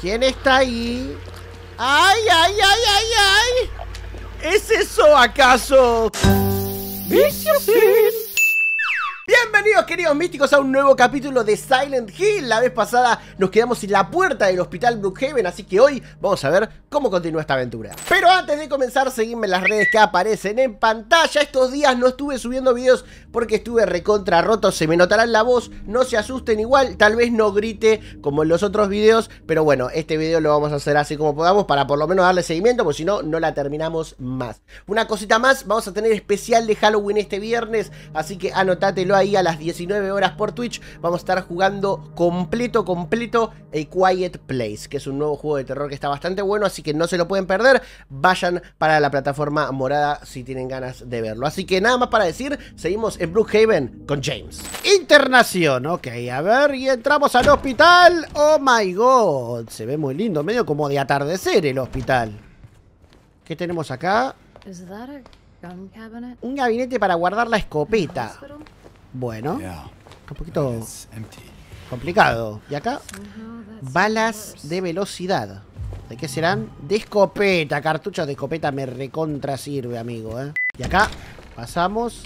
¿Quién está ahí? ¡Ay, ay, ay, ay, ay! ¿Es eso acaso? Bienvenidos queridos místicos a un nuevo capítulo de Silent Hill. La vez pasada nos quedamos en la puerta del hospital Brookhaven Así que hoy vamos a ver cómo continúa esta aventura. Pero antes de comenzar seguidme en las redes que aparecen en pantalla. Estos días no estuve subiendo videos porque estuve recontra roto Se me notará en la voz, no se asusten igual Tal vez no grite como en los otros videos Pero bueno, este video lo vamos a hacer así como podamos Para por lo menos darle seguimiento Porque si no, no la terminamos más. Una cosita más, vamos a tener especial de Halloween este viernes Así que anotátelo ahí a las 19 horas por Twitch vamos a estar jugando completo, completo A Quiet Place, que es un nuevo juego de terror que está bastante bueno, así que no se lo pueden perder. Vayan para la plataforma morada si tienen ganas de verlo. Así que nada más para decir, seguimos en Brookhaven con James. Internación, ok, a ver, y entramos al hospital. Oh my god, se ve muy lindo, medio como de atardecer el hospital. ¿Qué tenemos acá? Un gabinete para guardar la escopeta. Bueno. Un poquito complicado. ¿Y acá? Balas de velocidad. ¿De qué serán? De escopeta. Cartuchos de escopeta me recontra sirve, amigo. ¿eh? Y acá pasamos.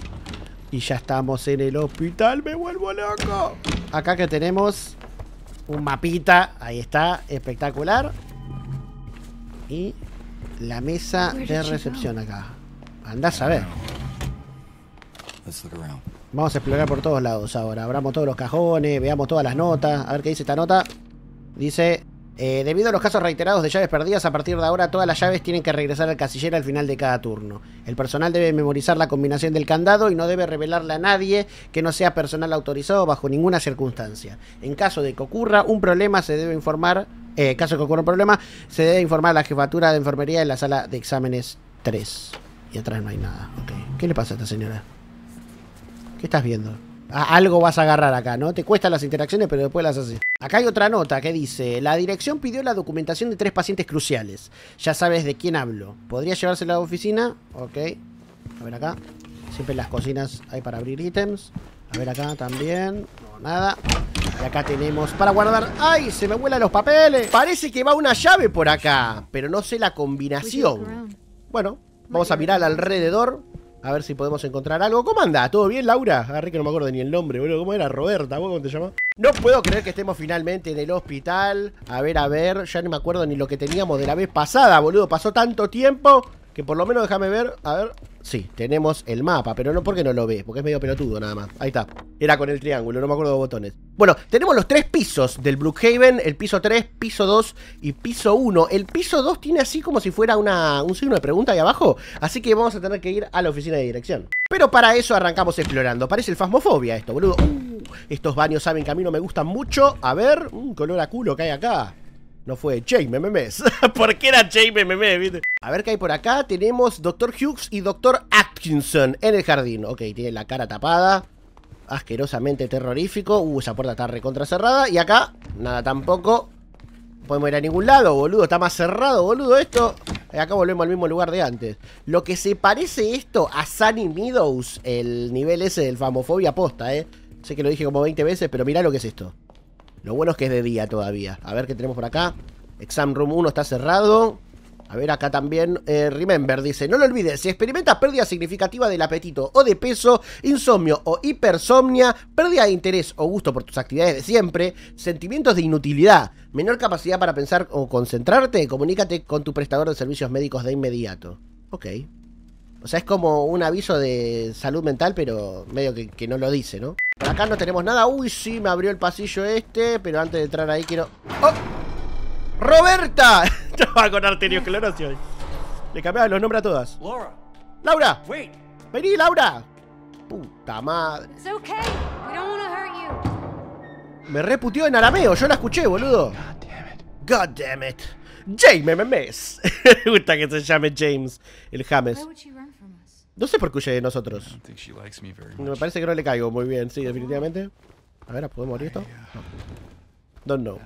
Y ya estamos en el hospital. Me vuelvo loco. Acá que tenemos un mapita. Ahí está. Espectacular. Y la mesa de recepción acá. Andás a ver. Vamos a explorar por todos lados ahora. Abramos todos los cajones, veamos todas las notas. A ver qué dice esta nota. Dice, eh, debido a los casos reiterados de llaves perdidas, a partir de ahora todas las llaves tienen que regresar al casillero al final de cada turno. El personal debe memorizar la combinación del candado y no debe revelarle a nadie que no sea personal autorizado bajo ninguna circunstancia. En caso de que ocurra un problema, se debe informar... Eh, caso de que ocurra un problema, se debe informar a la jefatura de enfermería en la sala de exámenes 3. Y atrás no hay nada. ¿Qué le pasa a esta señora? ¿Qué estás viendo? algo vas a agarrar acá, ¿no? Te cuestan las interacciones, pero después las haces. Acá hay otra nota que dice, la dirección pidió la documentación de tres pacientes cruciales. Ya sabes de quién hablo. ¿Podría llevársela a la oficina? Ok. A ver acá. Siempre en las cocinas hay para abrir ítems. A ver acá también. No, nada. Y acá tenemos para guardar... ¡Ay! Se me vuelan los papeles. Parece que va una llave por acá. Pero no sé la combinación. Bueno, vamos a mirar alrededor. A ver si podemos encontrar algo. ¿Cómo anda? ¿Todo bien, Laura? Agarré que no me acuerdo ni el nombre, boludo. ¿Cómo era? Roberta, ¿cómo te llamas? No puedo creer que estemos finalmente en el hospital. A ver, a ver. Ya no me acuerdo ni lo que teníamos de la vez pasada, boludo. Pasó tanto tiempo que por lo menos déjame ver. A ver. Sí, tenemos el mapa, pero no porque no lo ves, porque es medio pelotudo nada más. Ahí está. Era con el triángulo, no me acuerdo de botones. Bueno, tenemos los tres pisos del Brookhaven, el piso 3, piso 2 y piso 1. El piso 2 tiene así como si fuera una, un signo de pregunta ahí abajo, así que vamos a tener que ir a la oficina de dirección. Pero para eso arrancamos explorando. Parece el Fasmofobia esto, boludo. Uh, estos baños saben que a mí no me gustan mucho. A ver, un color a culo que hay acá. No fue Jaime Memes. ¿Por qué era Jaime Memes? A ver qué hay por acá. Tenemos Dr. Hughes y Dr. Atkinson en el jardín. Ok, tiene la cara tapada. Asquerosamente terrorífico. Uh, esa puerta está recontra cerrada. Y acá, nada tampoco. Podemos ir a ningún lado, boludo. Está más cerrado, boludo, esto. Y acá volvemos al mismo lugar de antes. Lo que se parece esto a Sunny Meadows, el nivel ese del famofobia posta, eh. Sé que lo dije como 20 veces, pero mirá lo que es esto. Lo bueno es que es de día todavía. A ver qué tenemos por acá. Exam Room 1 está cerrado. A ver, acá también, eh, Remember dice, no lo olvides, si experimentas pérdida significativa del apetito o de peso, insomnio o hipersomnia, pérdida de interés o gusto por tus actividades de siempre, sentimientos de inutilidad, menor capacidad para pensar o concentrarte, comunícate con tu prestador de servicios médicos de inmediato. Ok. O sea, es como un aviso de salud mental, pero medio que, que no lo dice, ¿no? Por acá no tenemos nada. Uy, sí, me abrió el pasillo este. Pero antes de entrar ahí quiero... ¡Oh! ¡Roberta! Estaba con arteriosclerosis Le cambiaba los nombres a todas. Laura. ¡Laura! ¡Vení, Laura! Puta madre. Me reputió en arameo. Yo la escuché, boludo. God damn it. James Memes. Me gusta que se llame James, el James. No sé por qué huye de nosotros. Me parece que no le caigo muy bien, sí, definitivamente. A ver, ¿podemos morir esto? No. Don't know.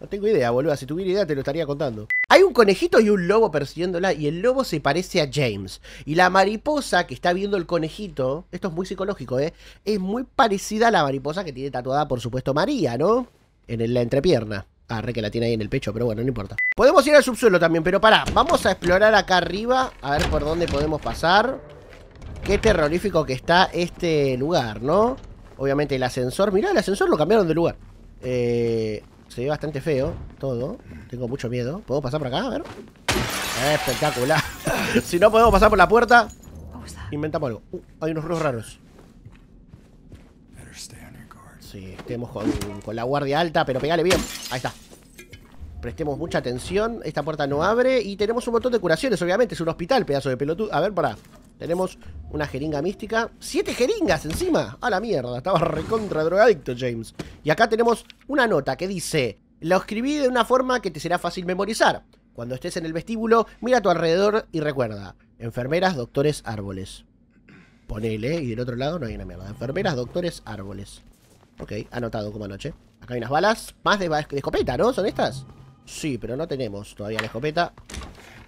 No tengo idea, boludo. Si tuviera idea te lo estaría contando. Hay un conejito y un lobo persiguiéndola y el lobo se parece a James. Y la mariposa que está viendo el conejito, esto es muy psicológico, ¿eh? Es muy parecida a la mariposa que tiene tatuada, por supuesto, María, ¿no? En la entrepierna. Ah, re que la tiene ahí en el pecho, pero bueno, no importa. Podemos ir al subsuelo también, pero pará. Vamos a explorar acá arriba. A ver por dónde podemos pasar. Qué terrorífico que está este lugar, ¿no? Obviamente el ascensor. Mirá, el ascensor lo cambiaron de lugar. Eh, se ve bastante feo todo. Tengo mucho miedo. ¿Puedo pasar por acá? A ver. Espectacular. si no podemos pasar por la puerta, inventamos algo. Uh, hay unos ruidos raros. Sí, estemos con, la guardia alta, pero pegale bien. Ahí está. Prestemos mucha atención. Esta puerta no abre. Y tenemos un montón de curaciones, obviamente. Es un hospital, pedazo de pelotudo. A ver, para. Tenemos una jeringa mística. ¡Siete jeringas encima! ¡A la mierda! Estaba recontra drogadicto, James. Y acá tenemos una nota que dice... Lo escribí de una forma que te será fácil memorizar. Cuando estés en el vestíbulo, mira a tu alrededor y recuerda. Enfermeras, doctores, árboles. Ponele, y del otro lado no hay una mierda. Enfermeras, doctores, árboles. Ok, anotado como anoche. Acá hay unas balas. Más de, de escopeta, ¿no? ¿Son estas? Sí, pero no tenemos todavía la escopeta.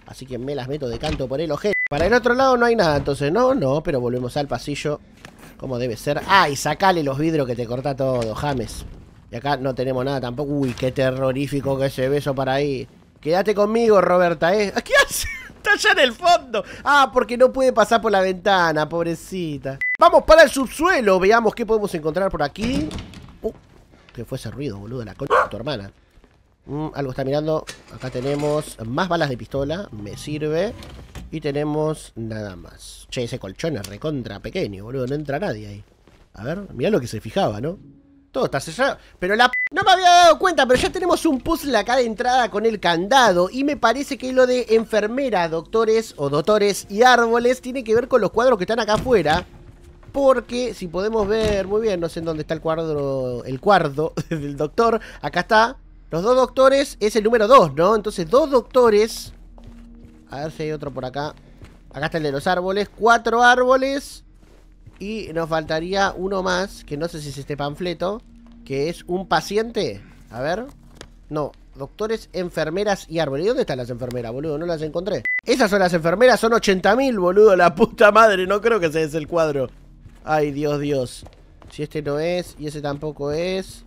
Así que me las meto de canto por el ojete. Para el otro lado no hay nada, entonces no, no, pero volvemos al pasillo. Como debe ser. ¡Ah! Y sacale los vidrios que te corta todo, James. Y acá no tenemos nada tampoco. Uy, qué terrorífico que ese beso para ahí. Quédate conmigo, Roberta, ¿eh? ¿Qué hace? Allá en el fondo. Ah, porque no puede pasar por la ventana, pobrecita. Vamos para el subsuelo. Veamos qué podemos encontrar por aquí. Uh, ¿Qué fue ese ruido, boludo? La concha de tu hermana. Mm, algo está mirando. Acá tenemos más balas de pistola. Me sirve. Y tenemos nada más. Che, ese colchón es recontra pequeño, boludo. No entra nadie ahí. A ver, mirá lo que se fijaba, ¿no? Todo está sellado. Pero la... No me había dado cuenta, pero ya tenemos un puzzle acá de entrada con el candado. Y me parece que lo de enfermera, doctores o doctores y árboles tiene que ver con los cuadros que están acá afuera. Porque si podemos ver muy bien, no sé en dónde está el cuadro, el cuarto del doctor. Acá está. Los dos doctores es el número dos, ¿no? Entonces dos doctores. A ver si hay otro por acá. Acá está el de los árboles. Cuatro árboles. Y nos faltaría uno más, que no sé si es este panfleto, que es un paciente. A ver. No, doctores, enfermeras y árboles. ¿Y dónde están las enfermeras, boludo? No las encontré. Esas son las enfermeras, son 80.000, boludo. La puta madre, no creo que ese es el cuadro. Ay, Dios, Dios. Si este no es y ese tampoco es...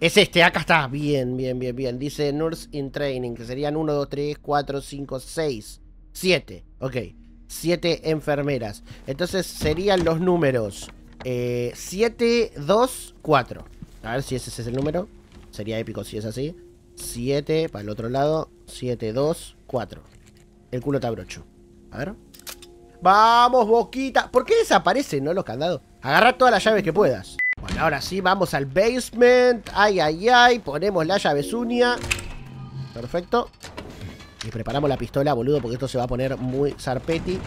Es este, acá está. Bien, bien, bien, bien. Dice Nurse in Training, que serían 1, 2, 3, 4, 5, 6, 7. Ok. 7 enfermeras. Entonces serían los números 7, 2, 4. A ver si ese es el número. Sería épico si es así. 7 para el otro lado. 7, 2, 4. El culo está brocho. A ver. Vamos, boquita. ¿Por qué desaparecen, no, los candados? Agarra todas las llaves que puedas. Bueno, ahora sí, vamos al basement. Ay, ay, ay. Ponemos la llave. Perfecto. Y preparamos la pistola, boludo, porque esto se va a poner muy zarpeti.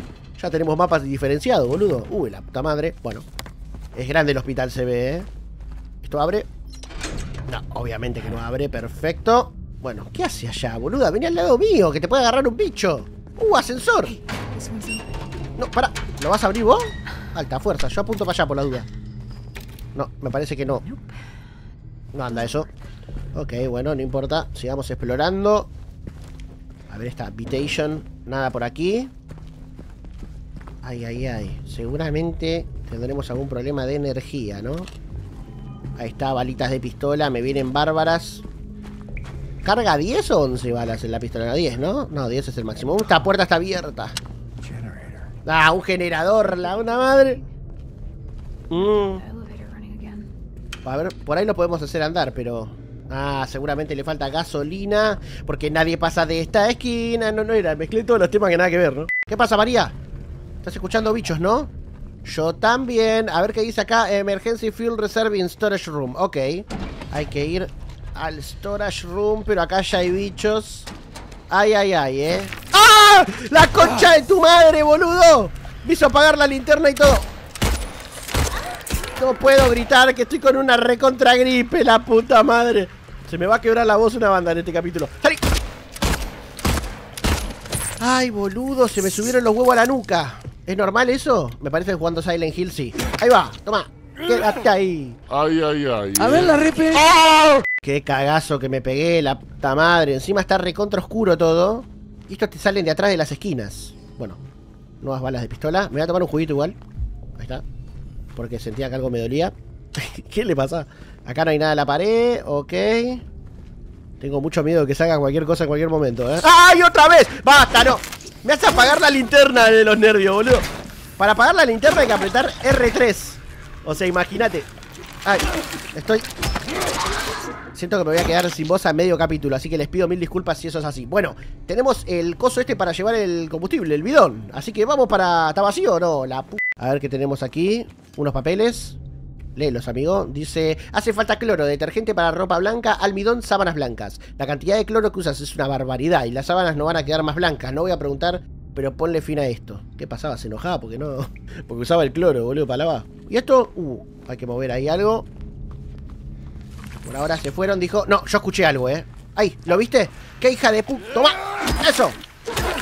Ya tenemos mapas diferenciados, boludo. Uy, la puta madre. Bueno, es grande el hospital, se ve, ¿eh? ¿Esto abre? No, obviamente que no abre. Perfecto. Bueno, ¿qué hace allá, boluda? Venía al lado mío, que te puede agarrar un bicho. ¡Uh, ascensor! No, para. ¿Lo vas a abrir vos? Alta fuerza. Yo apunto para allá por la duda. No, me parece que no. No anda eso. Ok, bueno, no importa. Sigamos explorando. A ver esta habitation. Nada por aquí. Ay, ay, ay. Seguramente tendremos algún problema de energía, ¿no? Ahí está, balitas de pistola. Me vienen bárbaras. ¿Carga 10 o 11 balas en la pistola? 10, ¿no? No, 10 es el máximo. Esta puerta está abierta. Ah, un generador, la una madre. Mm. A ver, por ahí lo podemos hacer andar, pero Ah, seguramente le falta gasolina Porque nadie pasa de esta esquina No, no era, mezclé todos los temas que nada que ver, ¿no? ¿Qué pasa, María? Estás escuchando bichos, ¿no? Yo también A ver qué dice acá Emergency Fuel Reserve in Storage Room Ok Hay que ir al Storage Room Pero acá ya hay bichos Ay, ay, ay, ¿eh? ¡Ah! ¡La concha de tu madre, boludo! Me hizo apagar la linterna y todo no puedo gritar que estoy con una recontra gripe, la puta madre. Se me va a quebrar la voz una banda en este capítulo. ¡Salí! Ay, boludo, se me subieron los huevos a la nuca. ¿Es normal eso? Me parece que jugando Silent Hill sí. Ahí va, toma. Quédate ahí. Ay, ay, ay. A ver la repe. ¡Oh! Qué cagazo que me pegué, la puta madre. Encima está recontra oscuro todo. Y estos te salen de atrás de las esquinas. Bueno, nuevas balas de pistola. Me voy a tomar un juguito igual. Ahí está porque sentía que algo me dolía. ¿Qué le pasa? Acá no hay nada en la pared, ok. Tengo mucho miedo de que salga cualquier cosa en cualquier momento, ¿eh? ¡Ay, otra vez! ¡Basta, no! Me hace apagar la linterna de los nervios, boludo. Para apagar la linterna hay que apretar R3. O sea, imagínate. Ay, estoy... Siento que me voy a quedar sin voz a medio capítulo, así que les pido mil disculpas si eso es así. Bueno, tenemos el coso este para llevar el combustible, el bidón. Así que vamos para... ¿Está vacío o no? La A ver qué tenemos aquí. Unos papeles. Léelos, amigo. Dice, hace falta cloro, detergente para ropa blanca, almidón, sábanas blancas. La cantidad de cloro que usas es una barbaridad y las sábanas no van a quedar más blancas. No voy a preguntar, pero ponle fin a esto. ¿Qué pasaba? ¿Se enojaba? Porque no... Porque usaba el cloro, boludo, para lavar. Y esto... Uh, hay que mover ahí algo. Por ahora se fueron, dijo... No, yo escuché algo, ¿eh? Ahí, ¿lo viste? ¡Qué hija de puta! ¡Toma! ¡Eso!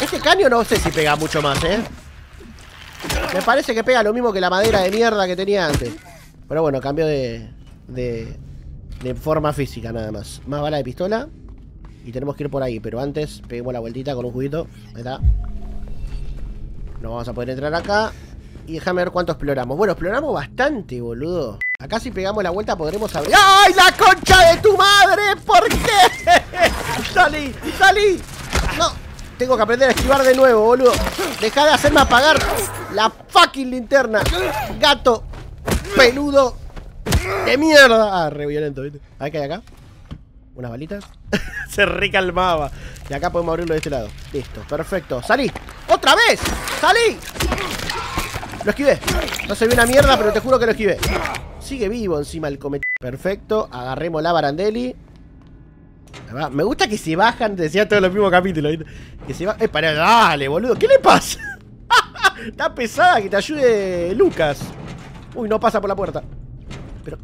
Este caño no sé si pega mucho más, ¿eh? Me parece que pega lo mismo que la madera de mierda que tenía antes. Pero bueno, cambio de, de, de forma física nada más. Más bala de pistola. Y tenemos que ir por ahí. Pero antes peguemos la vueltita con un juguito. Ahí está. No vamos a poder entrar acá. Y déjame ver cuánto exploramos. Bueno, exploramos bastante, boludo. Acá si pegamos la vuelta podremos abrir... ¡Ay, la concha de tu madre! ¿Por qué? ¡Salí! ¡Salí! No, tengo que aprender a esquivar de nuevo, boludo. Deja de hacerme apagar la fucking linterna. Gato peludo de mierda. Ah, re violento, ¿viste? A ver qué hay acá. Unas balitas. Se recalmaba. Y acá podemos abrirlo de este lado. Listo, perfecto. ¡Salí! ¡Otra vez! ¡Salí! Lo esquivé. No se ve una mierda, pero te juro que lo esquivé. Sigue vivo encima el cometa. Perfecto. Agarremos la barandeli. Me gusta que se bajan, decía todos los mismos capítulos. Que se bajan. Eh, para, dale, boludo. ¿Qué le pasa? Está pesada que te ayude Lucas. Uy, no pasa por la puerta. Pero...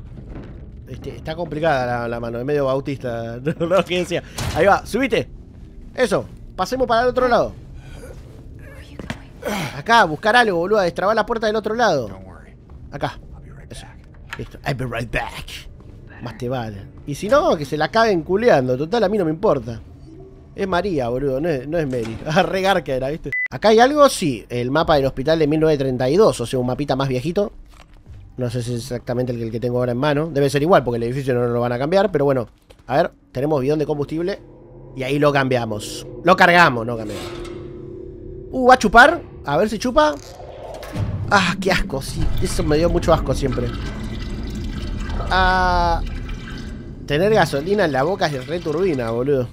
Este, está complicada la, mano, es medio bautista. lo que decía. Ahí va, subite. Eso, pasemos para el otro lado. Acá, buscar algo, boludo. Destrabar la puerta del otro lado. Acá. Eso. Listo. I'll be right back. Más te vale. Y si no, que se la caguen culeando. Total, a mí no me importa. Es María, boludo, no es, no es Mary. Regar que era, ¿viste? Acá hay algo, sí. El mapa del hospital de 1932. O sea, un mapita más viejito. No sé si es exactamente el que tengo ahora en mano. Debe ser igual porque el edificio no lo van a cambiar. Pero bueno, a ver, tenemos bidón de combustible. Y ahí lo cambiamos. Lo cargamos, no cambiamos. Uh, va a chupar. A ver si chupa. Ah, qué asco, sí. Eso me dio mucho asco siempre. Ah, tener gasolina en la boca es re turbina, boludo.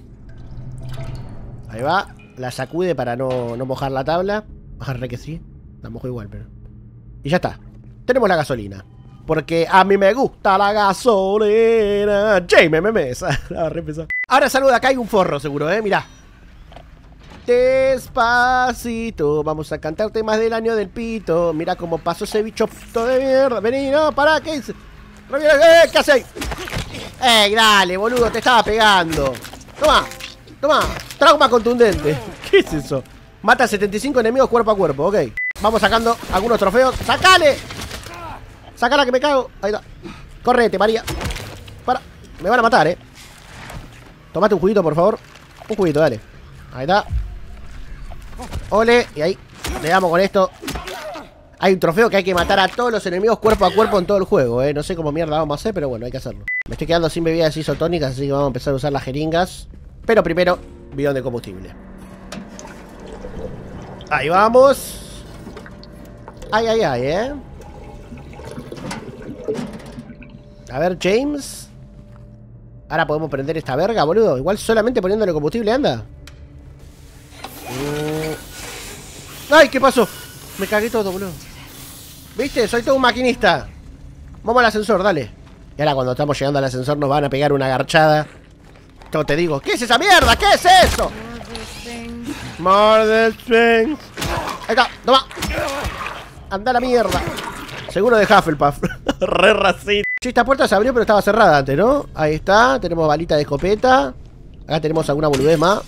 Ahí va. La sacude para no, no mojar la tabla. Re que sí. La mojo igual, pero... Y ya está tenemos la gasolina. Porque a mí me gusta la gasolina. Jaime Memesa. Ahora saluda, acá hay un forro seguro, eh. Mirá. Despacito. Vamos a cantar temas del año del pito. Mira cómo pasó ese bicho de mierda. Vení, no, pará, ¿qué dice? Eh, ¿Qué haces? ¡Ey, dale, boludo! Te estaba pegando. Toma, toma. Trauma contundente. ¿Qué es eso? Mata 75 enemigos cuerpo a cuerpo, ok. Vamos sacando algunos trofeos. ¡Sacale! Sácala que me cago. Ahí está. Correte, María. Para. Me van a matar, eh. Tomate un juguito, por favor. Un juguito, dale. Ahí está. Ole. Y ahí. Le damos con esto. Hay un trofeo que hay que matar a todos los enemigos cuerpo a cuerpo en todo el juego, eh. No sé cómo mierda vamos a hacer, pero bueno, hay que hacerlo. Me estoy quedando sin bebidas isotónicas, así que vamos a empezar a usar las jeringas. Pero primero, bidón de combustible. Ahí vamos. Ay, ay, ay, eh. A ver, James. Ahora podemos prender esta verga, boludo. Igual solamente poniéndole combustible anda. Mm. ¡Ay! ¿Qué pasó? Me cagué todo, boludo. ¿Viste? Soy todo un maquinista. Vamos al ascensor, dale. Y ahora cuando estamos llegando al ascensor nos van a pegar una garchada. Todo te digo, ¿qué es esa mierda? ¿Qué es eso? More Ahí está, toma. Anda la mierda. Seguro de Hufflepuff. Re racista. Sí, esta puerta se abrió, pero estaba cerrada antes, ¿no? Ahí está. Tenemos balita de escopeta. Acá tenemos alguna boludez más.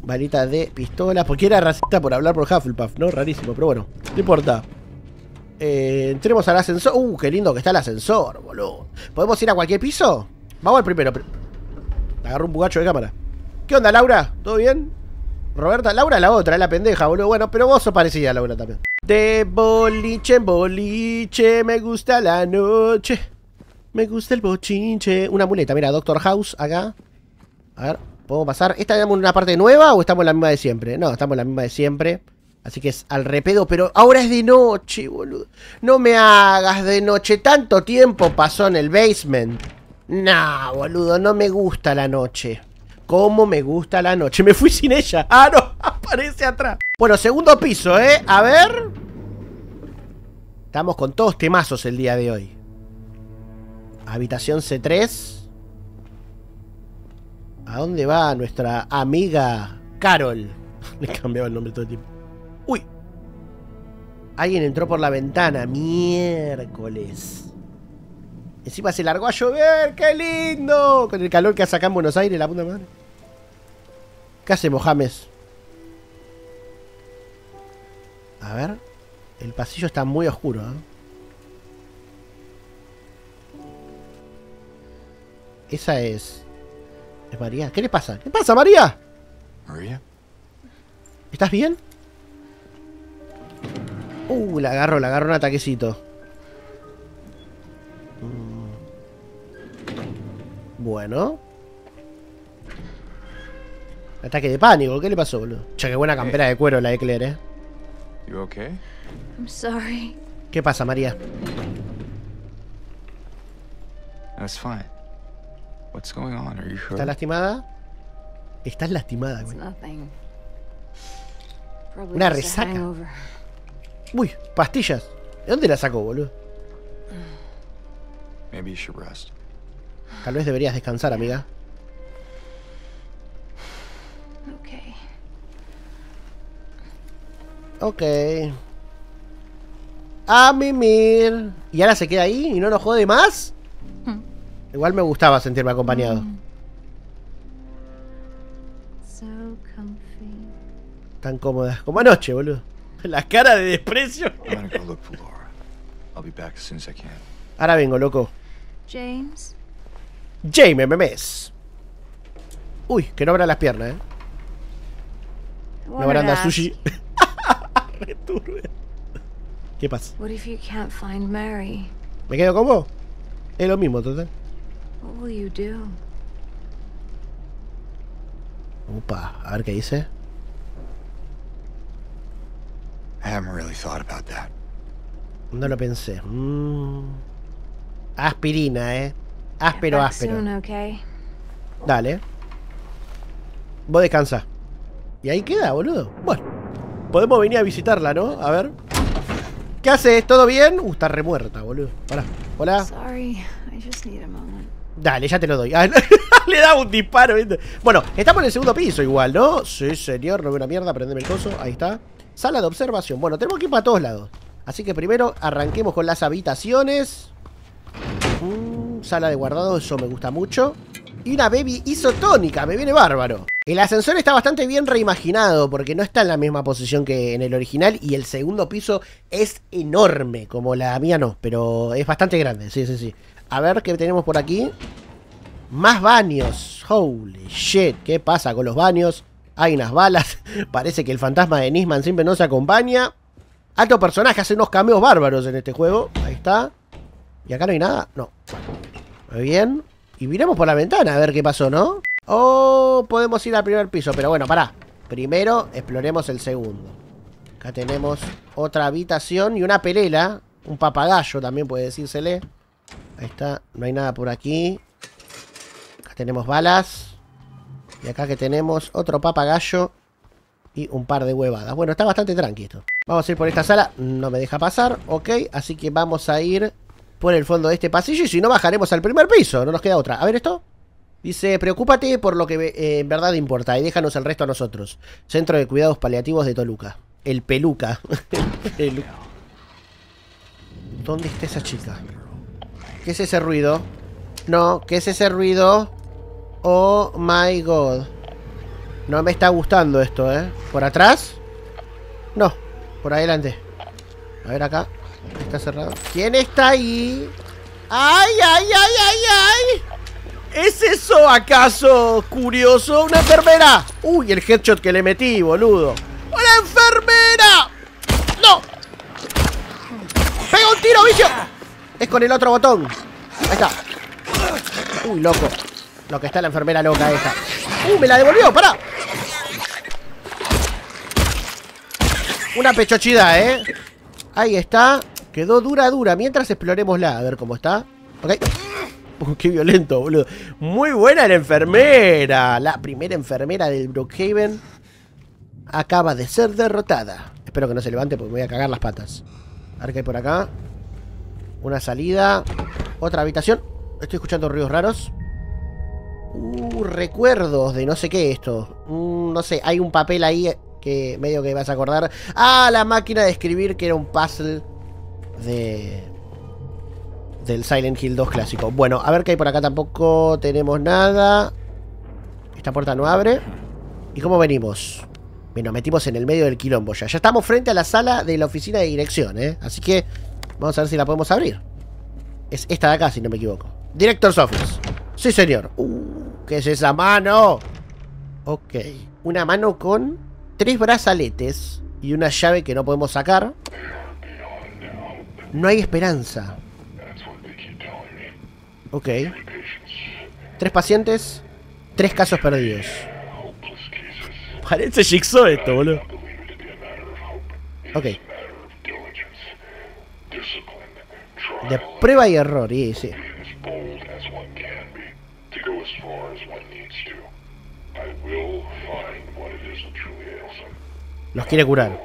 Balita de pistola. Porque era racista por hablar por Hufflepuff, ¿no? Rarísimo, pero bueno. No importa. Eh, entremos al ascensor. Uh, qué lindo que está el ascensor, boludo. ¿Podemos ir a cualquier piso? Vamos al primero. Agarro un bugacho de cámara. ¿Qué onda, Laura? ¿Todo bien? Roberta, Laura la otra, es la pendeja, boludo. Bueno, pero vos sos parecida Laura también. De boliche en boliche, me gusta la noche. Me gusta el bochinche. Una muleta, mira, Doctor House acá. A ver, ¿podemos pasar? ¿Esta es una parte nueva o estamos en la misma de siempre? No, estamos en la misma de siempre. Así que es al repedo, pero ahora es de noche, boludo. No me hagas de noche. Tanto tiempo pasó en el basement. Nah, boludo, no me gusta la noche. ¿Cómo me gusta la noche? Me fui sin ella. Ah, no, aparece atrás. Bueno, segundo piso, ¿eh? A ver. Estamos con todos temazos el día de hoy. Habitación C3. ¿A dónde va nuestra amiga Carol? Le cambiaba el nombre todo el tiempo. ¡Uy! Alguien entró por la ventana. Miércoles. Encima se largó a llover. ¡Qué lindo! Con el calor que hace acá en Buenos Aires, la puta madre. ¿Qué hacemos, James? A ver. El pasillo está muy oscuro, ¿eh? Esa es... Es María. ¿Qué le pasa? ¿Qué pasa, María? Maria? ¿Estás bien? Uh, la agarro, la agarro un ataquecito. Mm. Bueno. Ataque de pánico, ¿qué le pasó, boludo? Che, qué buena campera de cuero la de Claire, eh. You okay? I'm sorry. ¿Qué pasa, María? That's fine. What's going on? Are you sure? ¿Estás lastimada? Estás lastimada, güey. nothing. Probably Una resaca. hangover. Uy, pastillas. ¿De dónde la sacó, boludo? Maybe you should rest. Tal vez deberías descansar, amiga. Okay. Ok. A mimir. ¿Y ahora se queda ahí y no nos jode más? Hmm. Igual me gustaba sentirme acompañado. So comfy. Tan cómoda. Como anoche, boludo. La cara de desprecio. I'm gonna go look for Laura. I'll be back as soon as I can. Ahora vengo, loco. James? Jamie Memes. Uy, que no abra las piernas, eh. Una baranda sushi. ¿Qué pasa? What if you can't find Mary? ¿Me quedo con vos? Es lo mismo, total. What will you do? Opa, a ver qué dice. I haven't really thought about that. No lo pensé. Mm. Aspirina, eh. Áspero, áspero. Dale. Vos descansa. Y ahí queda, boludo. Bueno. Podemos venir a visitarla, ¿no? A ver. ¿Qué haces? ¿Todo bien? Uh, está remuerta, boludo. Hola. Hola. Dale, ya te lo doy. Ah, Le da un disparo. Bueno, estamos en el segundo piso igual, ¿no? Sí, señor. No veo una mierda. Prendeme el coso. Ahí está. Sala de observación. Bueno, tenemos que ir para todos lados. Así que primero arranquemos con las habitaciones. Mm, sala de guardado, eso me gusta mucho. Y una baby isotónica, me viene bárbaro. El ascensor está bastante bien reimaginado porque no está en la misma posición que en el original y el segundo piso es enorme, como la mía no, pero es bastante grande, sí, sí, sí. A ver qué tenemos por aquí. Más baños. Holy shit, ¿qué pasa con los baños? Hay unas balas. Parece que el fantasma de Nisman siempre nos acompaña. Alto personaje, hace unos cameos bárbaros en este juego. Ahí está. ¿Y acá no hay nada? No. Bien. Y miremos por la ventana a ver qué pasó, ¿no? Oh, podemos ir al primer piso, pero bueno, pará. Primero exploremos el segundo. Acá tenemos otra habitación y una pelela. Un papagayo también puede decírsele. Ahí está, no hay nada por aquí. Acá tenemos balas. Y acá que tenemos otro papagayo y un par de huevadas. Bueno, está bastante tranqui esto. Vamos a ir por esta sala. No me deja pasar, ok. Así que vamos a ir por el fondo de este pasillo y si no bajaremos al primer piso. No nos queda otra. A ver esto. Dice, preocúpate por lo que eh, en verdad importa y déjanos el resto a nosotros. Centro de Cuidados Paliativos de Toluca. El Peluca. El ¿Dónde está esa chica? ¿Qué es ese ruido? No, ¿qué es ese ruido? Oh my god. No me está gustando esto, ¿eh? ¿Por atrás? No, por adelante. A ver acá. Está cerrado. ¿Quién está ahí? ¡Ay, ay, ay, ay, ay! ¿Es eso acaso curioso? ¡Una enfermera! ¡Uy, el headshot que le metí, boludo! ¡Una enfermera! ¡No! ¡Pega un tiro, bicho! Es con el otro botón. Ahí está. Uy, loco. Lo que está la enfermera loca esta. ¡Uh, me la devolvió! ¡Para! Una pechochida, ¿eh? Ahí está. Quedó dura, dura. Mientras exploremosla. A ver cómo está. Ok. Uh, qué violento, boludo. Muy buena la enfermera. La primera enfermera del Brookhaven acaba de ser derrotada. Espero que no se levante porque me voy a cagar las patas. A ver qué hay por acá. Una salida. Otra habitación. Estoy escuchando ruidos raros. Uh, recuerdos de no sé qué esto. Mm, no sé, hay un papel ahí que medio que vas a acordar. Ah, la máquina de escribir que era un puzzle de del Silent Hill 2 clásico. Bueno, a ver qué hay por acá. Tampoco tenemos nada. Esta puerta no abre. ¿Y cómo venimos? Bueno, metimos en el medio del quilombo ya. Ya estamos frente a la sala de la oficina de dirección, ¿eh? Así que vamos a ver si la podemos abrir. Es esta de acá, si no me equivoco. Director's Office. Sí, señor. Uh, ¿Qué es esa mano? Ok. Una mano con tres brazaletes y una llave que no podemos sacar. No hay esperanza. Ok. Tres pacientes, tres casos perdidos. Parece Jigsaw esto, boludo. Ok. De prueba y error, y sí. Los quiere curar.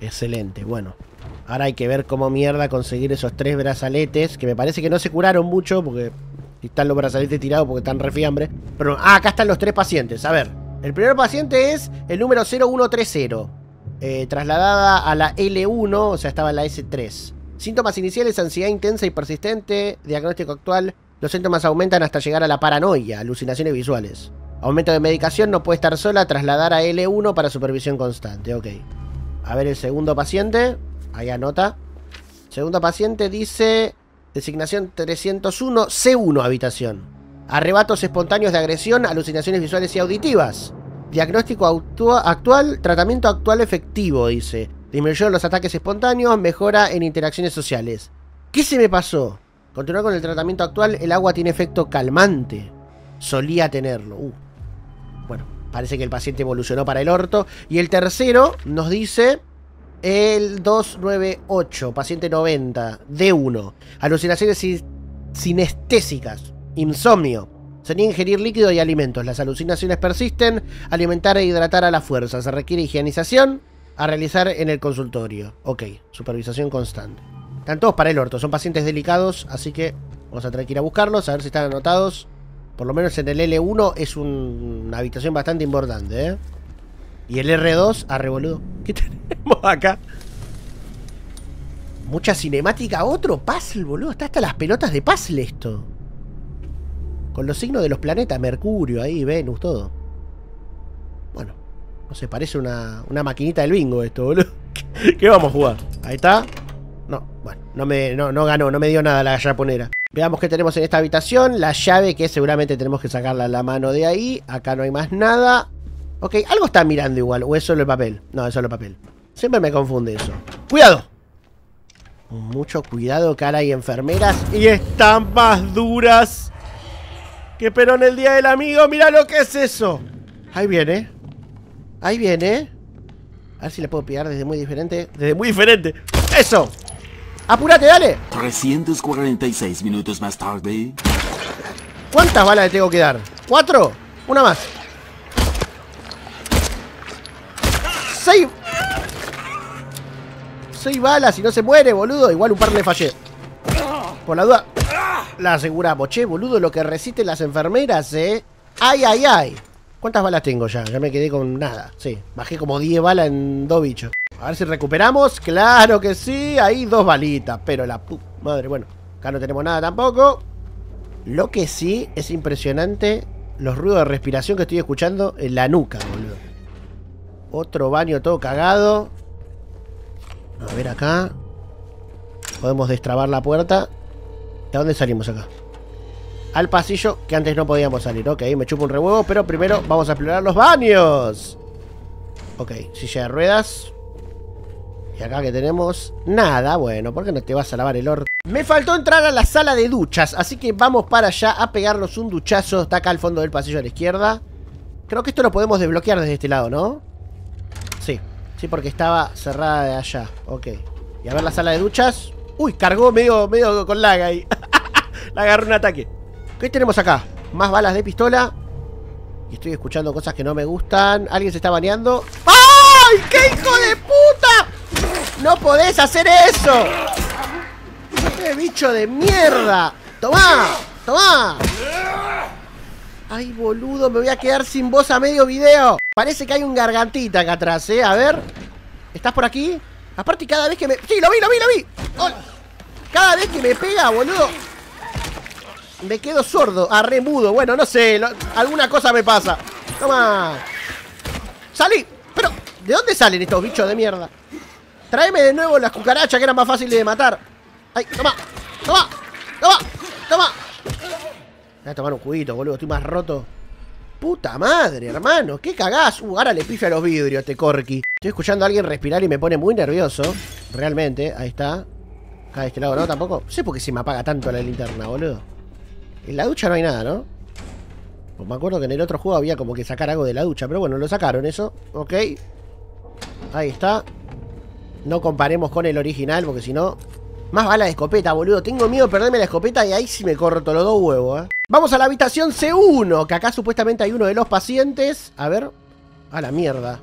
Excelente, bueno. Ahora hay que ver cómo mierda conseguir esos tres brazaletes. Que me parece que no se curaron mucho porque están los brazaletes tirados porque están refiambre. Pero, ah, acá están los tres pacientes. A ver, el primer paciente es el número 0130. Eh, trasladada a la L1, o sea, estaba en la S3. Síntomas iniciales, ansiedad intensa y persistente. Diagnóstico actual. Los síntomas aumentan hasta llegar a la paranoia, alucinaciones visuales. Aumento de medicación, no puede estar sola, trasladar a L1 para supervisión constante. Ok. A ver el segundo paciente. Ahí anota. Segundo paciente dice designación 301, C1 habitación. Arrebatos espontáneos de agresión, alucinaciones visuales y auditivas. Diagnóstico actual, tratamiento actual efectivo, dice. Disminución de los ataques espontáneos, mejora en interacciones sociales. ¿Qué se me pasó? Continuar con el tratamiento actual, el agua tiene efecto calmante. Solía tenerlo. Uh. Bueno, parece que el paciente evolucionó para el orto. Y el tercero nos dice el 298, paciente 90, D1. Alucinaciones sinestésicas, insomnio. Se niega ingerir líquido y alimentos. Las alucinaciones persisten. Alimentar e hidratar a la fuerza. Se requiere higienización a realizar en el consultorio. Ok, supervisación constante. Están todos para el orto. Son pacientes delicados, así que vamos a tener que ir a buscarlos, a ver si están anotados. Por lo menos en el L1 es una habitación bastante importante, ¿eh? Y el R2, arre boludo. ¿Qué tenemos acá? Mucha cinemática, otro puzzle, boludo. Está hasta las pelotas de puzzle esto. Con los signos de los planetas, Mercurio, ahí, Venus, todo. Bueno, no sé, parece una, una maquinita del bingo esto, boludo. ¿Qué, vamos a jugar? Ahí está. No, bueno, no, me, no, no ganó, no me dio nada la japonera. Veamos qué tenemos en esta habitación. La llave que seguramente tenemos que sacarla a la mano de ahí. Acá no hay más nada. Ok, algo está mirando igual. ¿O es solo el papel? No, es solo el papel. Siempre me confunde eso. ¡Cuidado! Mucho cuidado, cara hay enfermeras. Y están más duras. Que pero en el día del amigo. Mira lo que es eso. Ahí viene. Ahí viene. A ver si le puedo pegar desde muy diferente. Desde muy diferente. ¡Eso! ¡Apúrate, dale! 346 minutos más tarde. ¿Cuántas balas le tengo que dar? ¿Cuatro? Una más. ¡Seis! Seis balas y no se muere, boludo. Igual un par le fallé. Por la duda. La aseguramos. Che, boludo, lo que resisten las enfermeras, eh. ¡Ay, ay, ay! ¿Cuántas balas tengo ya? Ya me quedé con nada. Sí, bajé como 10 balas en dos bichos. A ver si recuperamos. Claro que sí. Ahí dos balitas. Pero la pu madre, bueno. Acá no tenemos nada tampoco. Lo que sí es impresionante los ruidos de respiración que estoy escuchando en la nuca, boludo. Otro baño todo cagado. A ver acá. Podemos destrabar la puerta. ¿De dónde salimos acá? Al pasillo que antes no podíamos salir. Ok, me chupo un rehuevo, pero primero vamos a explorar los baños. Ok, silla de ruedas. Y acá que tenemos nada, bueno, ¿por qué no te vas a lavar el orto? Me faltó entrar a la sala de duchas, así que vamos para allá a pegarnos un duchazo. Está acá al fondo del pasillo a la izquierda. Creo que esto lo podemos desbloquear desde este lado, ¿no? Sí, porque estaba cerrada de allá. Ok. Y a ver la sala de duchas. Uy, cargó medio, medio con lag ahí. Le agarró un ataque. ¿Qué tenemos acá? Más balas de pistola. Y estoy escuchando cosas que no me gustan. Alguien se está baneando. ¡Ay! ¡Qué hijo de puta! ¡No podés hacer eso! ¡Qué bicho de mierda! ¡Tomá! ¡Tomá! Ay, boludo, me voy a quedar sin voz a medio video. Parece que hay un gargantita acá atrás, ¿eh? A ver. ¿Estás por aquí? Aparte, cada vez que me... ¡Sí, lo vi, lo vi, lo vi! Cada vez que me pega, boludo Me quedo sordo, arre mudo Bueno, no sé, alguna cosa me pasa Toma Salí, pero ¿de dónde salen estos bichos de mierda? Tráeme de nuevo las cucarachas que eran más fáciles de matar Ay, toma, toma, toma, toma Voy a tomar un juguito, boludo, estoy más roto Puta madre, hermano, ¿qué cagás? Uh, ahora le pifia los vidrios este corky Estoy escuchando a alguien respirar y me pone muy nervioso Realmente, ahí está Acá de este lado no, tampoco. Sé por qué se me apaga tanto la linterna, boludo. En la ducha no hay nada, ¿no? Pues me acuerdo que en el otro juego había como que sacar algo de la ducha, pero bueno, lo sacaron eso. Ok. Ahí está. No comparemos con el original, porque si no... Más bala de escopeta, boludo. Tengo miedo de perderme la escopeta y ahí sí me corto los dos huevos, ¿eh? Vamos a la habitación C1, que acá supuestamente hay uno de los pacientes. A ver. A la mierda.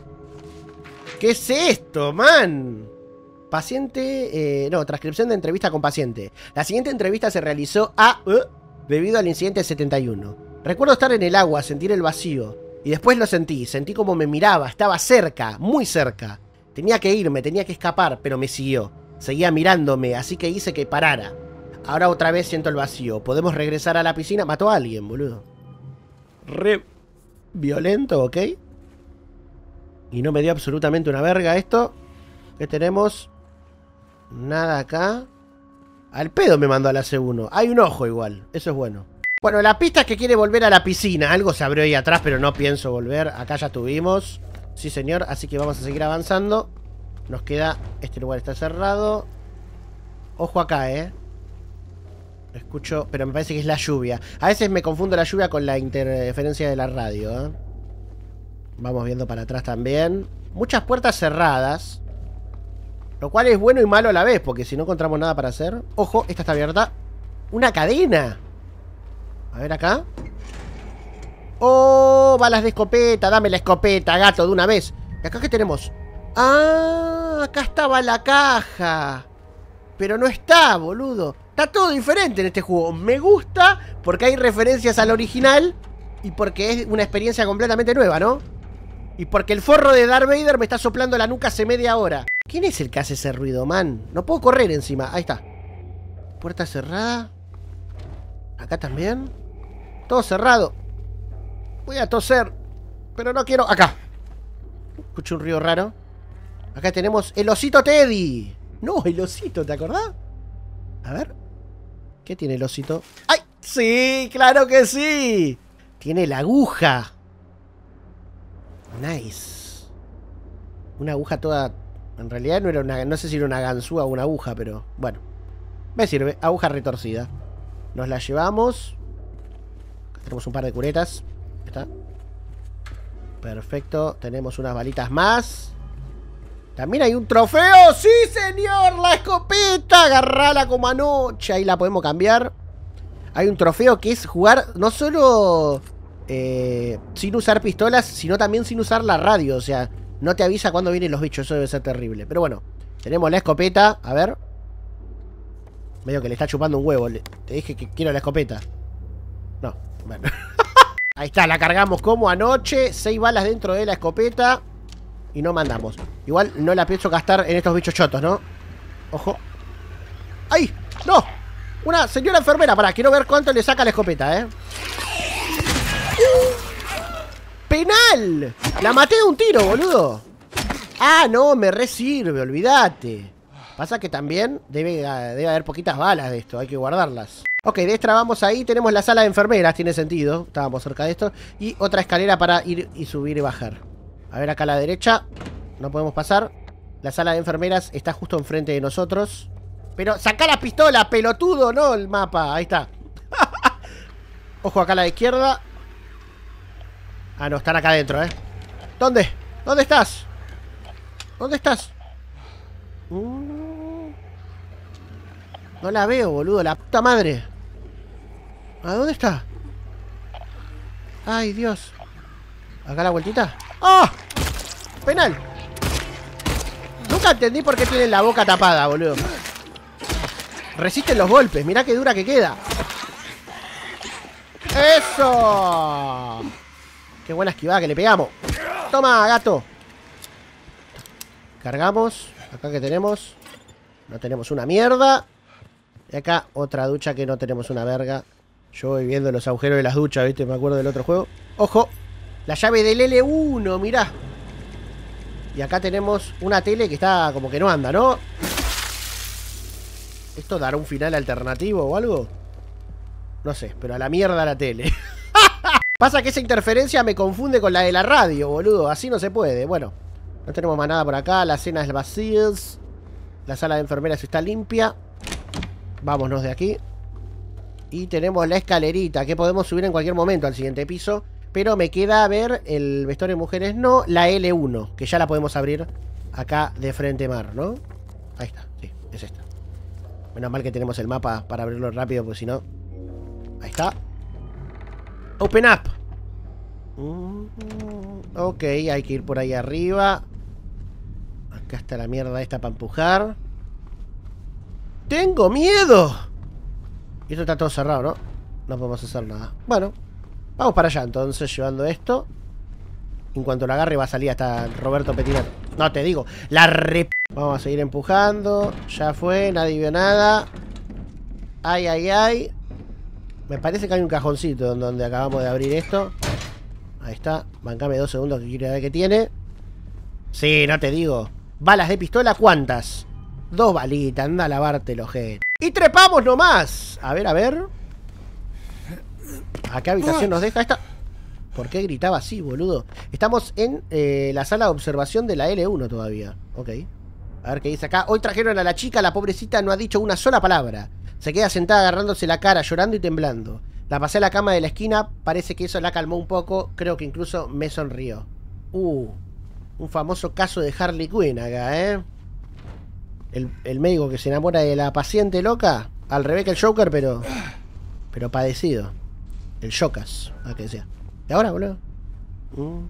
¿Qué es esto, man? Paciente, eh, no, transcripción de entrevista con paciente. La siguiente entrevista se realizó a eh, debido al incidente 71. Recuerdo estar en el agua, sentir el vacío. Y después lo sentí, sentí como me miraba, estaba cerca, muy cerca. Tenía que irme, tenía que escapar, pero me siguió. Seguía mirándome, así que hice que parara. Ahora otra vez siento el vacío. Podemos regresar a la piscina. Mató a alguien, boludo. Re violento, ¿ok? Y no me dio absolutamente una verga esto. ¿Qué tenemos? Nada acá. Al pedo me mandó a la C1. Hay un ojo igual. Eso es bueno. Bueno, la pista es que quiere volver a la piscina. Algo se abrió ahí atrás, pero no pienso volver. Acá ya estuvimos. Sí, señor. Así que vamos a seguir avanzando. Nos queda... Este lugar está cerrado. Ojo acá, ¿eh? Escucho... Pero me parece que es la lluvia. A veces me confundo la lluvia con la interferencia de la radio, ¿eh? Vamos viendo para atrás también. Muchas puertas cerradas. Lo cual es bueno y malo a la vez, porque si no encontramos nada para hacer... Ojo, esta está abierta. ¡Una cadena! A ver acá. ¡Oh! Balas de escopeta. Dame la escopeta, gato, de una vez. ¿Y acá qué tenemos? ¡Ah! Acá estaba la caja. Pero no está, boludo. Está todo diferente en este juego. Me gusta porque hay referencias al original y porque es una experiencia completamente nueva, ¿no? Y porque el forro de Darth Vader me está soplando la nuca hace media hora. ¿Quién es el que hace ese ruido, man? No puedo correr encima. Ahí está. Puerta cerrada. Acá también. Todo cerrado. Voy a toser. Pero no quiero... Acá. Escucho un ruido raro. Acá tenemos el osito Teddy. No, el osito, ¿te acordás? A ver. ¿Qué tiene el osito? ¡Ay! ¡Sí! ¡Claro que sí! Tiene la aguja. Nice. Una aguja toda... En realidad no era una... No sé si era una ganzúa o una aguja, pero... Bueno. Me sirve. Aguja retorcida. Nos la llevamos. Tenemos un par de curetas. Está. Perfecto. Tenemos unas balitas más. También hay un trofeo. ¡Sí, señor! ¡La escopeta! Agarrala como anoche. Ahí la podemos cambiar. Hay un trofeo que es jugar no solo eh, sin usar pistolas, sino también sin usar la radio. O sea, no te avisa cuando vienen los bichos. Eso debe ser terrible. Pero bueno, tenemos la escopeta. A ver. Medio que le está chupando un huevo. Te dije que quiero la escopeta. No, bueno. Ahí está, la cargamos como anoche. Seis balas dentro de la escopeta. Y no mandamos. Igual no la pienso gastar en estos bichos chotos, ¿no? Ojo. ¡Ay! ¡No! Una señora enfermera, pará, quiero ver cuánto le saca la escopeta, ¿eh? ¡Penal! La maté de un tiro, boludo. Ah, no, me resirve, olvídate. Pasa que también debe, debe haber poquitas balas de esto, hay que guardarlas. Ok, destrabamos ahí, tenemos la sala de enfermeras, tiene sentido. Estábamos cerca de esto. Y otra escalera para ir y subir y bajar. A ver acá a la derecha. No podemos pasar. La sala de enfermeras está justo enfrente de nosotros. Pero saca la pistola, pelotudo, no el mapa. Ahí está. Ojo acá a la izquierda. Ah, no, están acá adentro, ¿eh? ¿Dónde? ¿Dónde estás? ¿Dónde estás? No la veo, boludo, la puta madre. ¿A dónde está? Ay, Dios. ¿Acá la vueltita? ¡Ah! ¡Penal! Nunca entendí por qué tienen la boca tapada, boludo. Resisten los golpes, mirá qué dura que queda. ¡Eso! Qué buena esquivada que le pegamos. Toma, gato. Cargamos. Acá que tenemos. No tenemos una mierda. Y acá otra ducha que no tenemos una verga. Yo voy viendo los agujeros de las duchas, ¿viste? Me acuerdo del otro juego. ¡Ojo! La llave del L1, mirá. Y acá tenemos una tele que está como que no anda, ¿no? ¿Esto dará un final alternativo o algo? No sé, pero a la mierda la tele. Pasa que esa interferencia me confunde con la de la radio, boludo. Así no se puede. Bueno, no tenemos más nada por acá. La cena es vacías. La sala de enfermeras está limpia. Vámonos de aquí. Y tenemos la escalerita que podemos subir en cualquier momento al siguiente piso. Pero me queda ver el vestuario de mujeres, no, la L1, que ya la podemos abrir acá de frente mar, ¿no? Ahí está, sí, es esta. Menos mal que tenemos el mapa para abrirlo rápido, porque si no... Ahí está. Open up. Mm, ok, hay que ir por ahí arriba. Acá está la mierda esta para empujar. ¡Tengo miedo! Y esto está todo cerrado, ¿no? No podemos hacer nada. Bueno, vamos para allá entonces, llevando esto. En cuanto lo agarre va a salir hasta Roberto Petinato. No, te digo, la re... Vamos a seguir empujando. Ya fue, nadie vio nada. Ay, ay, ay. Me parece que hay un cajoncito donde acabamos de abrir esto. Ahí está. Bancame dos segundos que quiero ver qué tiene. Sí, no te digo. Balas de pistola, ¿cuántas? Dos balitas, anda a lavarte el ojete. Y trepamos nomás. A ver, a ver. ¿A qué habitación nos deja esta? ¿Por qué gritaba así, boludo? Estamos en eh, la sala de observación de la L1 todavía. Ok. A ver qué dice acá. Hoy trajeron a la chica, la pobrecita no ha dicho una sola palabra. Se queda sentada agarrándose la cara, llorando y temblando. La pasé a la cama de la esquina, parece que eso la calmó un poco, creo que incluso me sonrió. Uh, un famoso caso de Harley Quinn acá, ¿eh? El, el médico que se enamora de la paciente loca, al revés que el Joker, pero... Pero padecido. El Jocas, a que sea. ¿Y ahora, boludo? Mm.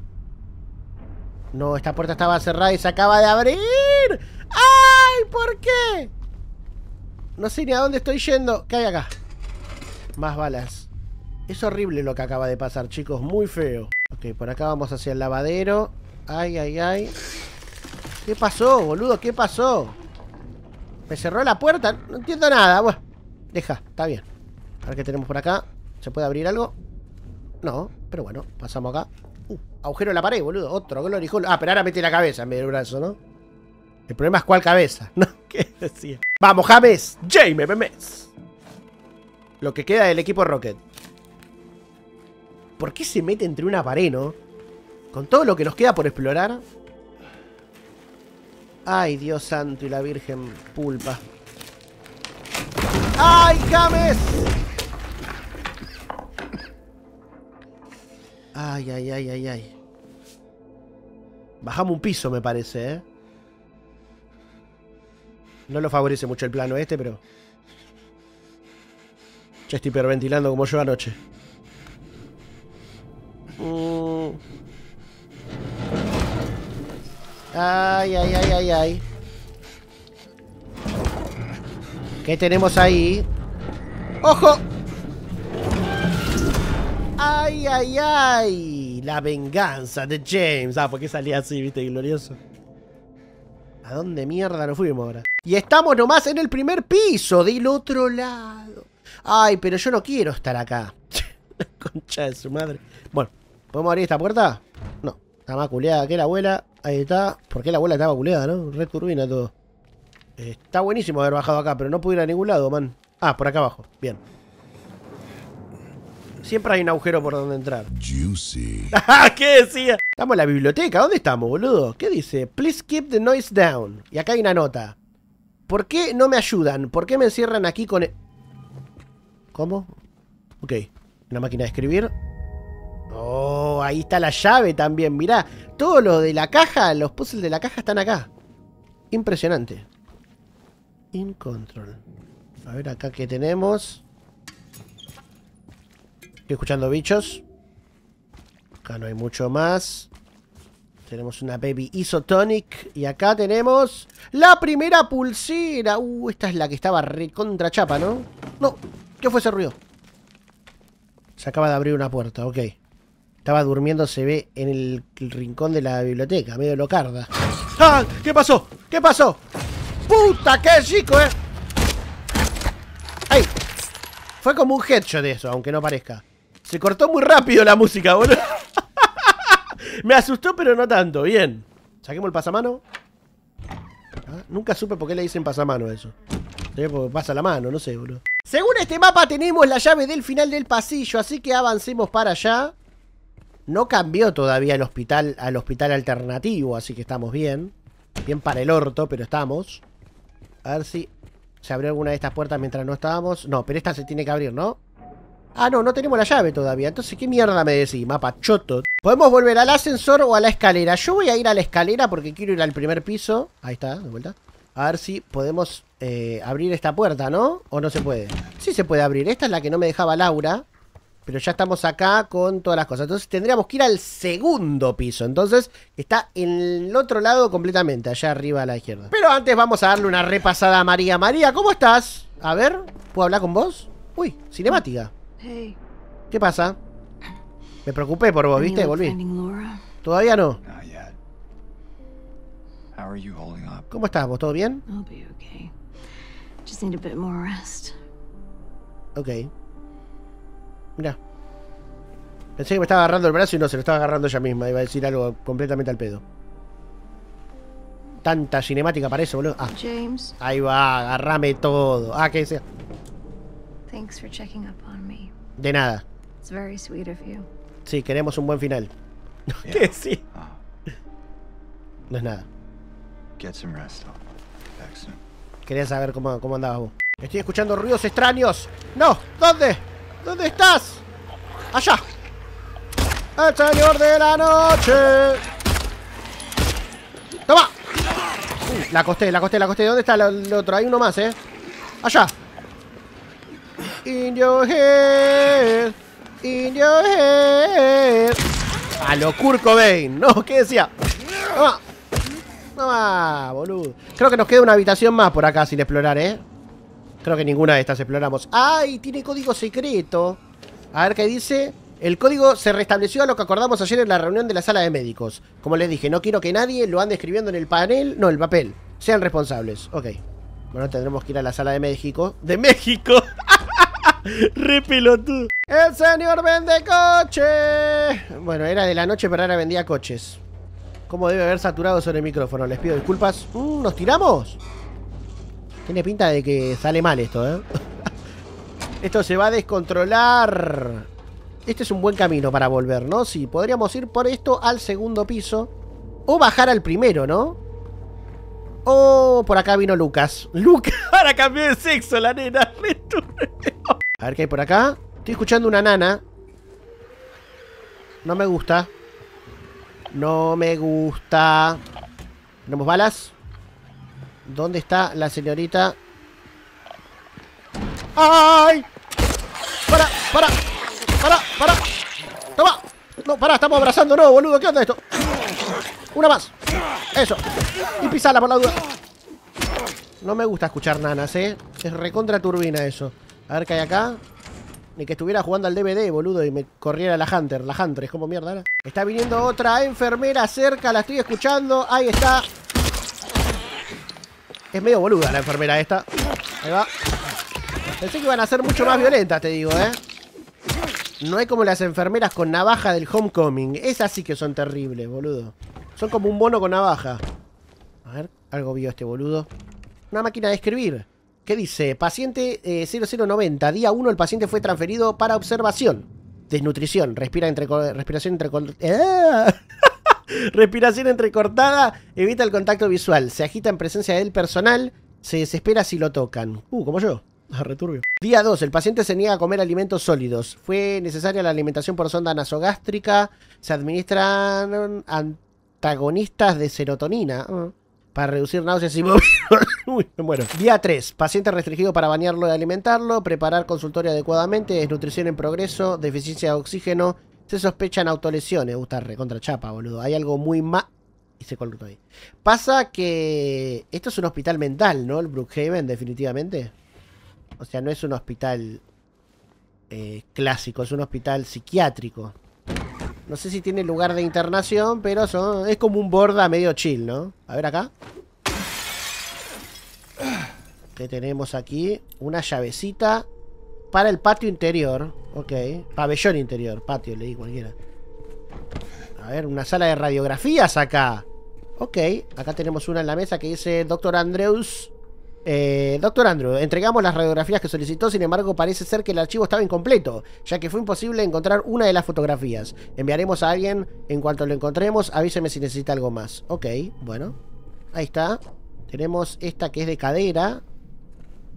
No, esta puerta estaba cerrada y se acaba de abrir. ¡Ay! ¿Por qué? No sé ni a dónde estoy yendo. ¿Qué hay acá? Más balas. Es horrible lo que acaba de pasar, chicos. Muy feo. Ok, por acá vamos hacia el lavadero. Ay, ay, ay. ¿Qué pasó, boludo? ¿Qué pasó? ¿Me cerró la puerta? No entiendo nada. Bueno, deja, está bien. A ver qué tenemos por acá. ¿Se puede abrir algo? No, pero bueno, pasamos acá. Uh, agujero en la pared, boludo. Otro glory hole. Ah, pero ahora mete la cabeza en vez del brazo, ¿no? El problema es cuál cabeza, ¿no? ¿Qué decía? Vamos, James. James, Memes. Lo que queda del equipo Rocket. ¿Por qué se mete entre una pared, no? Con todo lo que nos queda por explorar. Ay, Dios santo y la Virgen pulpa. ¡Ay, James! Ay, ay, ay, ay, ay. Bajamos un piso, me parece, ¿eh? No lo favorece mucho el plano este, pero... Ya estoy hiperventilando como yo anoche. Mm. Ay, ay, ay, ay, ay. ¿Qué tenemos ahí? ¡Ojo! ¡Ay, ay, ay! La venganza de James. Ah, porque salía así, viste, glorioso. ¿A dónde mierda nos fuimos ahora? Y estamos nomás en el primer piso, del otro lado. Ay, pero yo no quiero estar acá. Concha de su madre. Bueno, ¿podemos abrir esta puerta? No, está más culeada que la abuela. Ahí está. ¿Por qué la abuela estaba culeada, no? Red turbina todo. Está buenísimo haber bajado acá, pero no pude ir a ningún lado, man. Ah, por acá abajo. Bien. Siempre hay un agujero por donde entrar. Juicy. ¿Qué decía? Estamos en la biblioteca. ¿Dónde estamos, boludo? ¿Qué dice? Please keep the noise down. Y acá hay una nota. ¿Por qué no me ayudan? ¿Por qué me encierran aquí con... e- ¿Cómo? Ok. Una máquina de escribir. Oh, ahí está la llave también. Mirá, todo lo de la caja, los puzzles de la caja están acá. Impresionante. In control. A ver acá qué tenemos. Estoy escuchando bichos. Acá no hay mucho más. Tenemos una Baby Isotonic. Y acá tenemos la primera pulsera. Uh, esta es la que estaba re contra chapa, ¿no? No, ¿qué fue ese ruido? Se acaba de abrir una puerta, ok. Estaba durmiendo, se ve en el, rincón de la biblioteca, medio locarda. ¡Ah! ¿Qué pasó? ¿Qué pasó? ¡Puta, qué chico, eh! ¡Ay! Fue como un headshot eso, aunque no parezca. Se cortó muy rápido la música, boludo. Me asustó, pero no tanto. Bien. Saquemos el pasamano. Ah, nunca supe por qué le dicen pasamano eso. Porque pasa la mano, no sé, boludo. Según este mapa tenemos la llave del final del pasillo, así que avancemos para allá. No cambió todavía el hospital al hospital alternativo, así que estamos bien. Bien para el orto, pero estamos. A ver si se abrió alguna de estas puertas mientras no estábamos. No, pero esta se tiene que abrir, ¿no? Ah, no, no tenemos la llave todavía. Entonces, ¿qué mierda me decís? Mapa choto. Podemos volver al ascensor o a la escalera. Yo voy a ir a la escalera porque quiero ir al primer piso. Ahí está, de vuelta. A ver si podemos eh, abrir esta puerta, ¿no? ¿O no se puede? Sí se puede abrir. Esta es la que no me dejaba Laura. Pero ya estamos acá con todas las cosas. Entonces tendríamos que ir al segundo piso. Entonces está en el otro lado completamente, allá arriba a la izquierda. Pero antes vamos a darle una repasada a María. María, ¿cómo estás? A ver, ¿puedo hablar con vos? Uy, cinemática. Hey, ¿Qué pasa? Me preocupé por vos, ¿viste? Volví. Todavía no. ¿Cómo estás? ¿Vos todo bien? Ok. Mira. Pensé que me estaba agarrando el brazo y no, se lo estaba agarrando ella misma. Iba a decir algo completamente al pedo. Tanta cinemática para eso, boludo. Ah, James, ahí va, agarrame todo. Ah, que sea. Thanks for checking up on me. De nada. It's very sweet of you. Sí, queremos un buen final. Yeah. ¿Qué sí? Oh, No es nada. get some rest. I'll be back soon. Quería saber cómo, cómo andabas vos. Estoy escuchando ruidos extraños. ¡No! ¿Dónde? ¿Dónde estás? ¡Allá! ¡El señor de la noche! ¡Toma! Uh, la acosté, la acosté, la acosté. ¿Dónde está el otro? Hay uno más, ¿eh? ¡Allá! In your head. In your head. A lo Kurt Cobain. No, ¿qué decía? ¡Toma! ¡Toma, boludo! Creo que nos queda una habitación más por acá sin explorar, ¿eh? Creo que ninguna de estas exploramos. ¡Ay! Tiene código secreto. A ver qué dice. El código se restableció a lo que acordamos ayer en la reunión de la sala de médicos. Como les dije, no quiero que nadie lo ande escribiendo en el panel. No, el papel. Sean responsables. Ok. Bueno, tendremos que ir a la sala de México. ¡De México! ¡Re pelotudo! ¡El señor vende coches! Bueno, era de la noche, pero ahora vendía coches. ¿Cómo debe haber saturado sobre el micrófono? Les pido disculpas. Mm, ¿Nos tiramos? Tiene pinta de que sale mal esto, ¿eh? esto se va a descontrolar. Este es un buen camino para volver, ¿no? Sí, podríamos ir por esto al segundo piso. O bajar al primero, ¿no? O por acá vino Lucas. Lucas, ahora cambió de sexo la nena. A ver qué hay por acá. Estoy escuchando una nana. No me gusta. No me gusta. ¿Tenemos balas? ¿Dónde está la señorita? ¡Ay! ¡Para! ¡Para! ¡Para! ¡Para! ¡Toma! No, para, estamos abrazando, no, boludo. ¿Qué onda esto? Una más. Eso. Y pisala por la duda. No me gusta escuchar nanas, ¿eh? Es recontra turbina eso. A ver qué hay acá. Ni que estuviera jugando al DVD, boludo, y me corriera la Hunter. La Hunter, es como mierda, ¿era? Está viniendo otra enfermera cerca, la estoy escuchando. Ahí está. Es medio boluda la enfermera esta. Ahí va. Pensé que iban a ser mucho más violentas, te digo, ¿eh? No hay como las enfermeras con navaja del Homecoming. Esas sí que son terribles, boludo. Son como un mono con navaja. A ver, algo vio este boludo. Una máquina de escribir. ¿Qué dice? Paciente eh, 0090. Día 1 el paciente fue transferido para observación. Desnutrición. Respira entre, respiración entre... ¡Ah! Respiración entrecortada. Evita el contacto visual. Se agita en presencia del personal. Se desespera si lo tocan. Uh, como yo. Ah, returbio. Día 2. El paciente se niega a comer alimentos sólidos. Fue necesaria la alimentación por sonda nasogástrica. Se administran antagonistas de serotonina. ah, Para reducir náuseas y. Uy, me. Día 3. Paciente restringido para bañarlo y alimentarlo. Preparar consultorio adecuadamente. Desnutrición en progreso. Deficiencia de oxígeno. Se sospechan autolesiones. Gusta recontra chapa, boludo. Hay algo muy mal. Y se cortó ahí. Pasa que. Esto es un hospital mental, ¿no? El Brookhaven, definitivamente. O sea, no es un hospital eh, clásico, es un hospital psiquiátrico. No sé si tiene lugar de internación, pero son, es como un borda medio chill, ¿no? A ver acá. ¿Qué tenemos aquí? Una llavecita para el patio interior. Ok. Pabellón interior. Patio, leí cualquiera. A ver, una sala de radiografías acá. Ok. Acá tenemos una en la mesa que dice Doctor Andrews. Eh, Doctor Andrew, entregamos las radiografías que solicitó, sin embargo parece ser que el archivo estaba incompleto, ya que fue imposible encontrar una de las fotografías. Enviaremos a alguien en cuanto lo encontremos, avíseme si necesita algo más. Ok, bueno. Ahí está. Tenemos esta que es de cadera.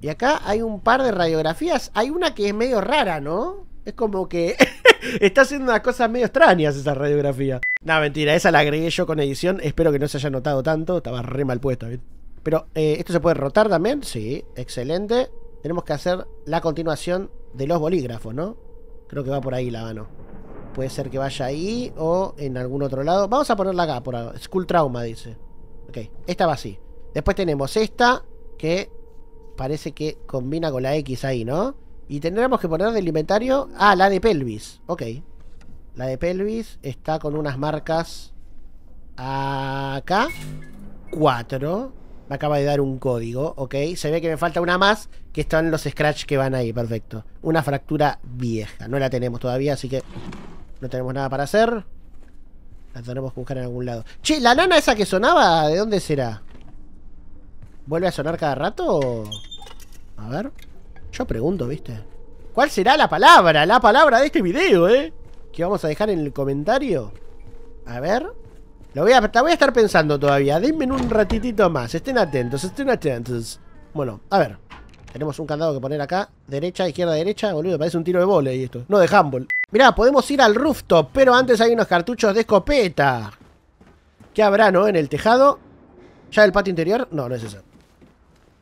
Y acá hay un par de radiografías. Hay una que es medio rara, ¿no? Es como que está haciendo unas cosas medio extrañas esa radiografía. No, mentira, esa la agregué yo con edición. Espero que no se haya notado tanto. Estaba re mal puesta, ¿viste? Pero, eh, ¿esto se puede rotar también? Sí, excelente. Tenemos que hacer la continuación de los bolígrafos, ¿no? Creo que va por ahí la mano. Puede ser que vaya ahí o en algún otro lado. Vamos a ponerla acá, por ahora. School Trauma, dice. Ok, esta va así. Después tenemos esta, que parece que combina con la X ahí, ¿no? Y tendremos que poner del inventario... Ah, la de pelvis. Ok. La de pelvis está con unas marcas... Acá. 4. Me acaba de dar un código, ok. Se ve que me falta una más, que están los scratch que van ahí, perfecto. Una fractura vieja. No la tenemos todavía, así que no tenemos nada para hacer. La tenemos que buscar en algún lado. Che, la nana esa que sonaba, ¿de dónde será? ¿Vuelve a sonar cada rato? A ver. Yo pregunto, ¿viste? ¿Cuál será la palabra? La palabra de este video, ¿eh? Que vamos a dejar en el comentario. A ver. Lo voy a, la voy a estar pensando todavía. Denme un ratitito más. Estén atentos, estén atentos. Bueno, a ver. Tenemos un candado que poner acá. Derecha, izquierda, derecha. Boludo, parece un tiro de volei esto. No de handball. Mirá, podemos ir al rooftop, pero antes hay unos cartuchos de escopeta. ¿Qué habrá, no? En el tejado. ¿Ya el patio interior? No, no es eso.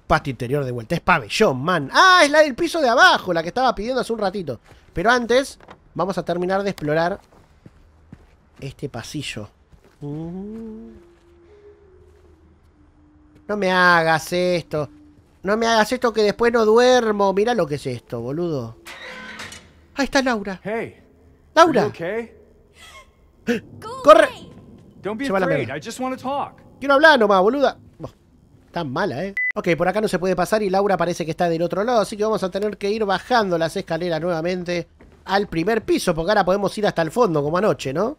Patio interior de vuelta. Es pabellón, man. Ah, es la del piso de abajo, la que estaba pidiendo hace un ratito. Pero antes, vamos a terminar de explorar este pasillo. Mm. No me hagas esto. No me hagas esto que después no duermo. Mira lo que es esto, boludo. Ahí está Laura. Hey, Laura, okay? corre. Don't be afraid. mierda. I just want to talk. Quiero hablar nomás, boluda. Tan mala, ¿eh? Ok, por acá no se puede pasar y Laura parece que está del otro lado, así que vamos a tener que ir bajando las escaleras nuevamente al primer piso, porque ahora podemos ir hasta el fondo, como anoche, ¿no?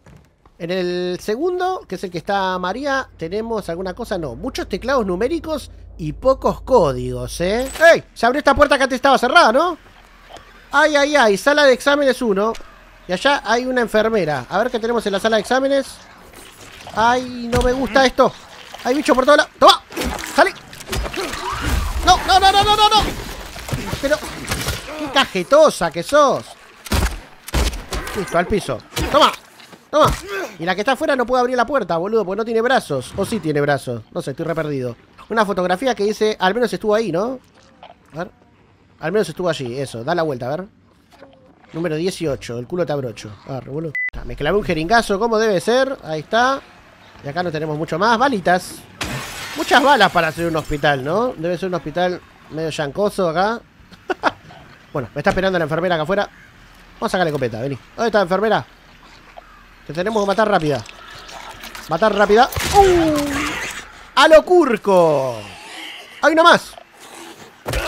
En el segundo, que es el que está María, tenemos alguna cosa, no, muchos teclados numéricos y pocos códigos, ¿eh? ¡Ey! Se abrió esta puerta que antes estaba cerrada, ¿no? ¡Ay, ay, ay! Sala de exámenes 1. Y allá hay una enfermera. A ver qué tenemos en la sala de exámenes. ¡Ay, no me gusta esto! ¡Hay bicho por todos lados! ¡Toma! ¡Sale! ¡No, no, no, no, no, no! no! Pero... ¡Qué cajetosa que sos! Listo, al piso. ¡Toma! Y la que está afuera no puede abrir la puerta, boludo, porque no tiene brazos. O sí tiene brazos. No sé, estoy re perdido. Una fotografía que dice... Al menos estuvo ahí, ¿no? A ver. Al menos estuvo allí, eso. Da la vuelta, a ver. Número 18, el culo te abrocho. Arre, boludo. Ah, Me clavé un jeringazo, como debe ser. Ahí está. Y acá no tenemos mucho más. Balitas. Muchas balas para hacer un hospital, ¿no? Debe ser un hospital medio yancoso acá. bueno, me está esperando la enfermera acá afuera. Vamos a sacarle copeta, vení. ¿Dónde está la enfermera? Te tenemos que matar rápida. Matar rápida. ¡Uh! ¡A lo curco! ¡Hay una más!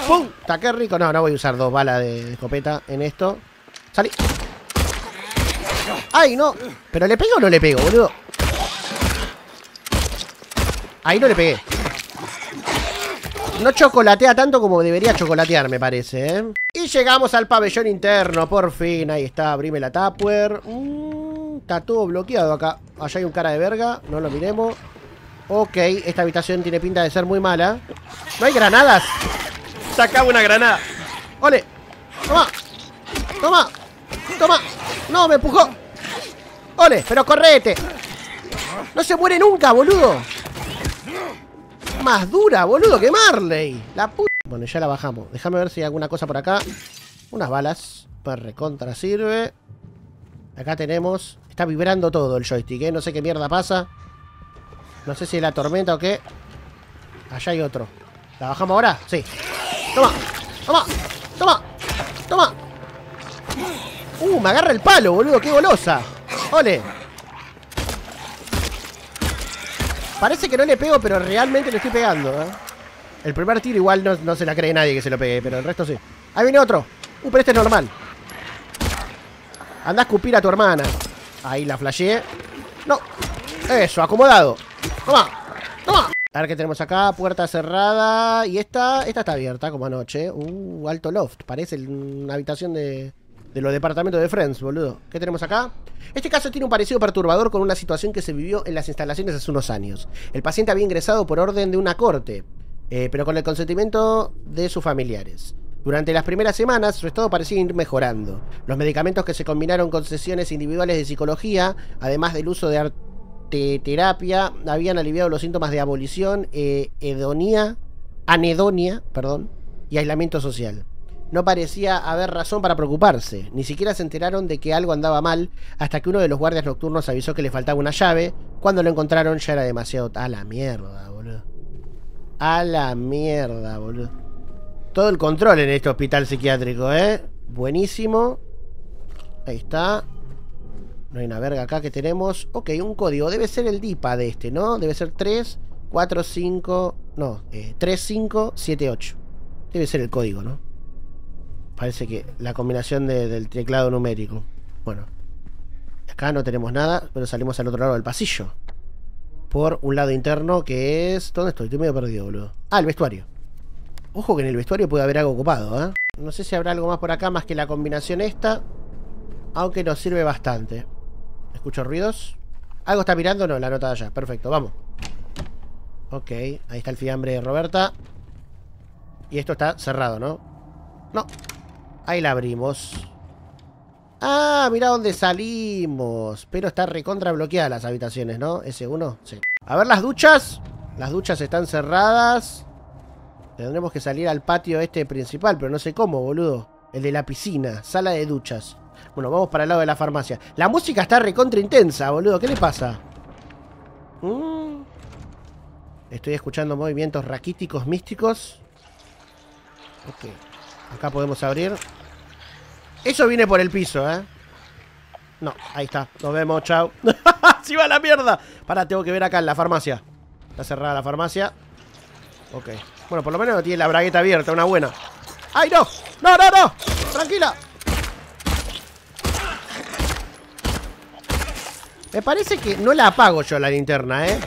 ¡Pum! ¡Está qué rico! No, no voy a usar dos balas de escopeta en esto. ¡Salí! ¡Ay, no! ¿Pero le pego o no le pego, boludo? Ahí no le pegué. No chocolatea tanto como debería chocolatear, me parece, ¿eh? Y llegamos al pabellón interno, por fin. Ahí está, abrime la Tupper. Mm, está todo bloqueado acá. Allá hay un cara de verga, no lo miremos. Ok, esta habitación tiene pinta de ser muy mala. ¿No hay granadas? Sacaba una granada. ¡Ole! ¡Toma! ¡Toma! ¡Toma! ¡No, me empujó! ¡Ole! ¡Pero correte! ¡No se muere nunca, boludo! Más dura, boludo, que Marley. La puta. Bueno, ya la bajamos. Déjame ver si hay alguna cosa por acá. Unas balas. Pues recontra sirve. Acá tenemos... Está vibrando todo el joystick, ¿eh? No sé qué mierda pasa. No sé si es la tormenta o qué. Allá hay otro. ¿La bajamos ahora? Sí. Toma. Toma. Toma. Toma. Uh, me agarra el palo, boludo. Qué golosa. Ole. Parece que no le pego, pero realmente le estoy pegando, ¿eh? El primer tiro igual no, no se la cree nadie que se lo pegue, pero el resto sí. Ahí viene otro. Uh, pero este es normal. Anda a escupir a tu hermana. Ahí la flasheé. No. Eso, acomodado. Toma. Toma. A ver qué tenemos acá. Puerta cerrada. Y esta, esta está abierta como anoche. Uh, alto loft. Parece una habitación de, de los departamentos de Friends, boludo. ¿Qué tenemos acá? Este caso tiene un parecido perturbador con una situación que se vivió en las instalaciones hace unos años. El paciente había ingresado por orden de una corte, eh, pero con el consentimiento de sus familiares. Durante las primeras semanas su estado parecía ir mejorando. Los medicamentos que se combinaron con sesiones individuales de psicología, además del uso de arteterapia, habían aliviado los síntomas de abolición, eh, hedonía, anedonia, perdón, y aislamiento social. No parecía haber razón para preocuparse, ni siquiera se enteraron de que algo andaba mal hasta que uno de los guardias nocturnos avisó que le faltaba una llave. Cuando lo encontraron ya era demasiado... A la mierda, boludo. A la mierda, boludo. Todo el control en este hospital psiquiátrico, ¿eh? Buenísimo. Ahí está. No hay una verga acá que tenemos. Ok, un código. Debe ser el DIPA de este, ¿no? Debe ser 3, 4, 5... No, eh, 3, 5, 7, 8. Debe ser el código, ¿no? Parece que la combinación de- del teclado numérico. Bueno. Acá no tenemos nada, pero salimos al otro lado del pasillo. Por un lado interno que es... ¿Dónde estoy? Estoy medio perdido, boludo. Ah, el vestuario. Ojo que en el vestuario puede haber algo ocupado, ¿eh? No sé si habrá algo más por acá más que la combinación esta. Aunque nos sirve bastante. ¿Escucho ruidos? ¿Algo está mirando? No, la nota de allá. Perfecto, vamos. Ok, ahí está el fiambre de Roberta. Y esto está cerrado, ¿no? No. Ahí la abrimos. Ah, mira dónde salimos. Pero está recontra bloqueada las habitaciones, ¿no? S1, sí. A ver las duchas. Las duchas están cerradas. Tendremos que salir al patio este principal, pero no sé cómo, boludo. El de la piscina, sala de duchas. Bueno, vamos para el lado de la farmacia. La música está recontra intensa, boludo. ¿Qué le pasa? Mm. Estoy escuchando movimientos raquíticos místicos. Ok. Acá podemos abrir. Eso viene por el piso, ¿eh? No, ahí está. Nos vemos, chao. ¡Sí va la mierda! Pará, tengo que ver acá en la farmacia. Está cerrada la farmacia. Ok. Bueno, por lo menos no tiene la bragueta abierta, una buena. ¡Ay, no! ¡No, no, no! ¡Tranquila! Me parece que no la apago yo la linterna, ¿eh?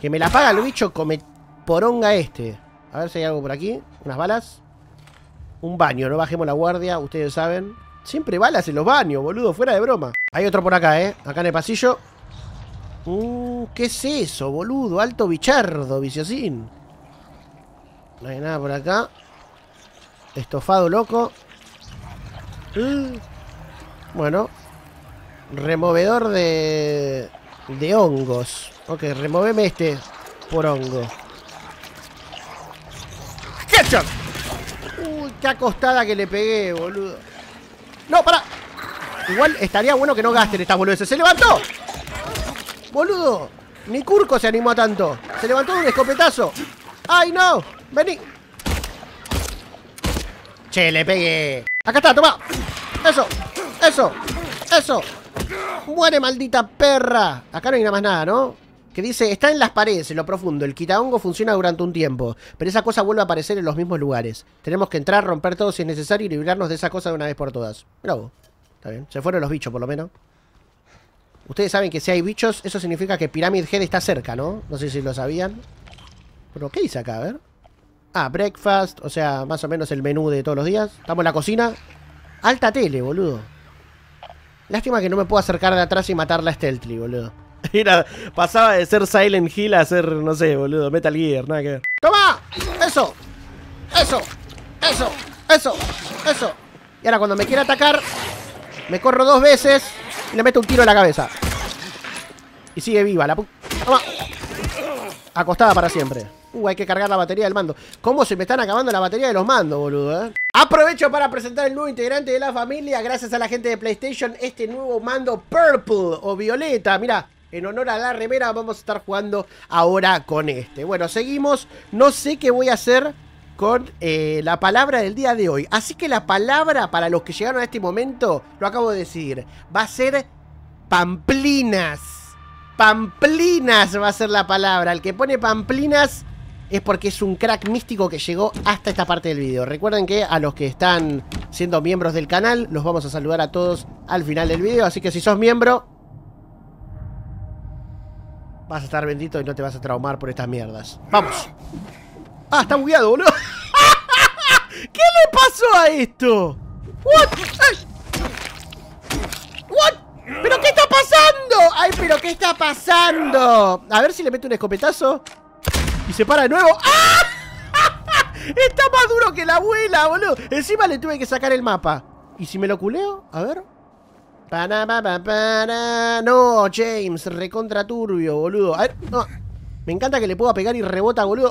Que me la apaga el bicho come poronga este. A ver si hay algo por aquí. Unas balas. Un baño, no bajemos la guardia, ustedes saben. Siempre balas en los baños, boludo, fuera de broma. Hay otro por acá, ¿eh? Acá en el pasillo. Uh, ¿qué es eso, boludo? Alto bichardo, viciosín. No hay nada por acá. Estofado loco. Uh, Bueno. Removedor de... De hongos. Ok, removeme este por hongo. ¡Ketchup! Uy, qué acostada que le pegué, boludo. No, para. Igual estaría bueno que no gasten estas boludeces. ¡Se levantó! Boludo. Ni Curco se animó a tanto. Se levantó de un escopetazo. ¡Ay, no! Vení. Che, le pegué. Acá está, toma. Eso. Eso. Eso. Muere, maldita perra. Acá no hay nada más nada, ¿no? Que dice, está en las paredes, en lo profundo. El quitahongo funciona durante un tiempo, pero esa cosa vuelve a aparecer en los mismos lugares. Tenemos que entrar, romper todo si es necesario y librarnos de esa cosa de una vez por todas. Bravo. Está bien. Se fueron los bichos, por lo menos. Ustedes saben que si hay bichos, eso significa que Pyramid Head está cerca, ¿no? No sé si lo sabían. Pero, ¿qué dice acá? A ver. Ah, breakfast, o sea, más o menos el menú de todos los días. Estamos en la cocina. Alta tele, boludo. Lástima que no me puedo acercar de atrás y matarla stealthily, boludo. Era, pasaba de ser Silent Hill a ser, no sé, boludo, Metal Gear, nada que ver. ¡Toma! ¡Eso! ¡Eso! ¡Eso! ¡Eso! ¡Eso! Y ahora cuando me quiere atacar, me corro dos veces y le meto un tiro en la cabeza. Y sigue viva la pu... ¡Toma! Acostada para siempre. Uh, hay que cargar la batería del mando. ¿Cómo se me están acabando la batería de los mandos, boludo, eh? Aprovecho para presentar el nuevo integrante de la familia. Gracias a la gente de PlayStation, este nuevo mando Purple o Violeta. Mira, en honor a la remera vamos a estar jugando ahora con este. Bueno, seguimos. No sé qué voy a hacer con eh, la palabra del día de hoy. Así que la palabra para los que llegaron a este momento, lo acabo de decir, va a ser pamplinas. Pamplinas va a ser la palabra. El que pone pamplinas es porque es un crack místico que llegó hasta esta parte del video. Recuerden que a los que están siendo miembros del canal, los vamos a saludar a todos al final del video. Así que si sos miembro, vas a estar bendito y no te vas a traumar por estas mierdas. ¡Vamos! ¡Ah, está bugueado, boludo! ¿Qué le pasó a esto? ¿What? ¿Pero qué está pasando? ¡Ay, pero qué está pasando! A ver si le meto un escopetazo. Y se para de nuevo. ¡Ah! Está más duro que la abuela, boludo. Encima le tuve que sacar el mapa. ¿Y si me lo culeo? A ver. No, James, recontra turbio, boludo. A ver, no. Me encanta que le pueda pegar y rebota, boludo.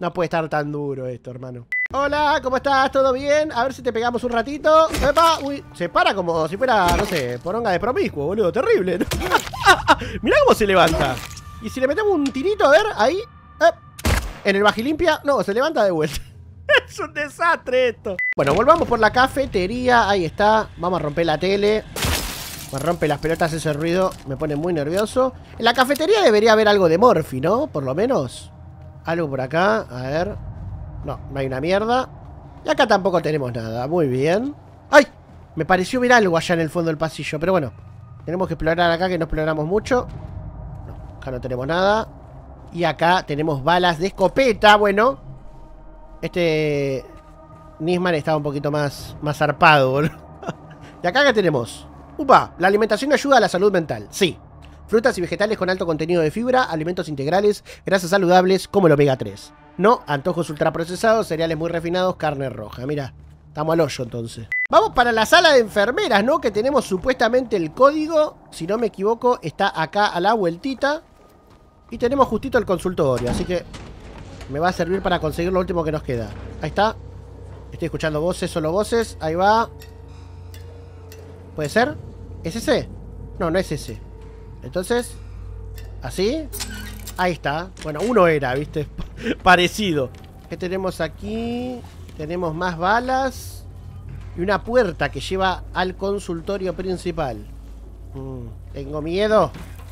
No puede estar tan duro esto, hermano. Hola, ¿cómo estás? ¿Todo bien? A ver si te pegamos un ratito. ¡Epa! Uy, se para como si fuera, no sé, poronga de promiscuo, boludo. Terrible. ¿no? Mirá cómo se levanta. Y si le metemos un tirito, a ver, ahí. eh, En el bajilimpia. No, se levanta de vuelta. es un desastre esto. Bueno, volvamos por la cafetería. Ahí está. Vamos a romper la tele. Me rompe las pelotas ese ruido. Me pone muy nervioso. En la cafetería debería haber algo de Morphy, ¿no? Por lo menos. Algo por acá. A ver. No, no hay una mierda. Y acá tampoco tenemos nada. Muy bien. ¡Ay! Me pareció ver algo allá en el fondo del pasillo. Pero bueno. Tenemos que explorar acá, que no exploramos mucho. No, acá no tenemos nada. Y acá tenemos balas de escopeta. Bueno. Este... Nisman estaba un poquito más, más zarpado, boludo. Y acá ¿qué tenemos? Upa, la alimentación ayuda a la salud mental. Sí. Frutas y vegetales con alto contenido de fibra, alimentos integrales, grasas saludables como el omega 3. No, antojos ultraprocesados, cereales muy refinados, carne roja. Mira, estamos al hoyo entonces. Vamos para la sala de enfermeras, ¿no? Que tenemos supuestamente el código, si no me equivoco, está acá a la vueltita. Y tenemos justito el consultorio, así que me va a servir para conseguir lo último que nos queda. Ahí está. Estoy escuchando voces, solo voces. Ahí va. ¿Puede ser? ¿Es ese? No, no es ese. Entonces, ¿así? Ahí está. Bueno, uno era, ¿viste? Parecido. ¿Qué tenemos aquí? Tenemos más balas. Y una puerta que lleva al consultorio principal. Mm, tengo miedo.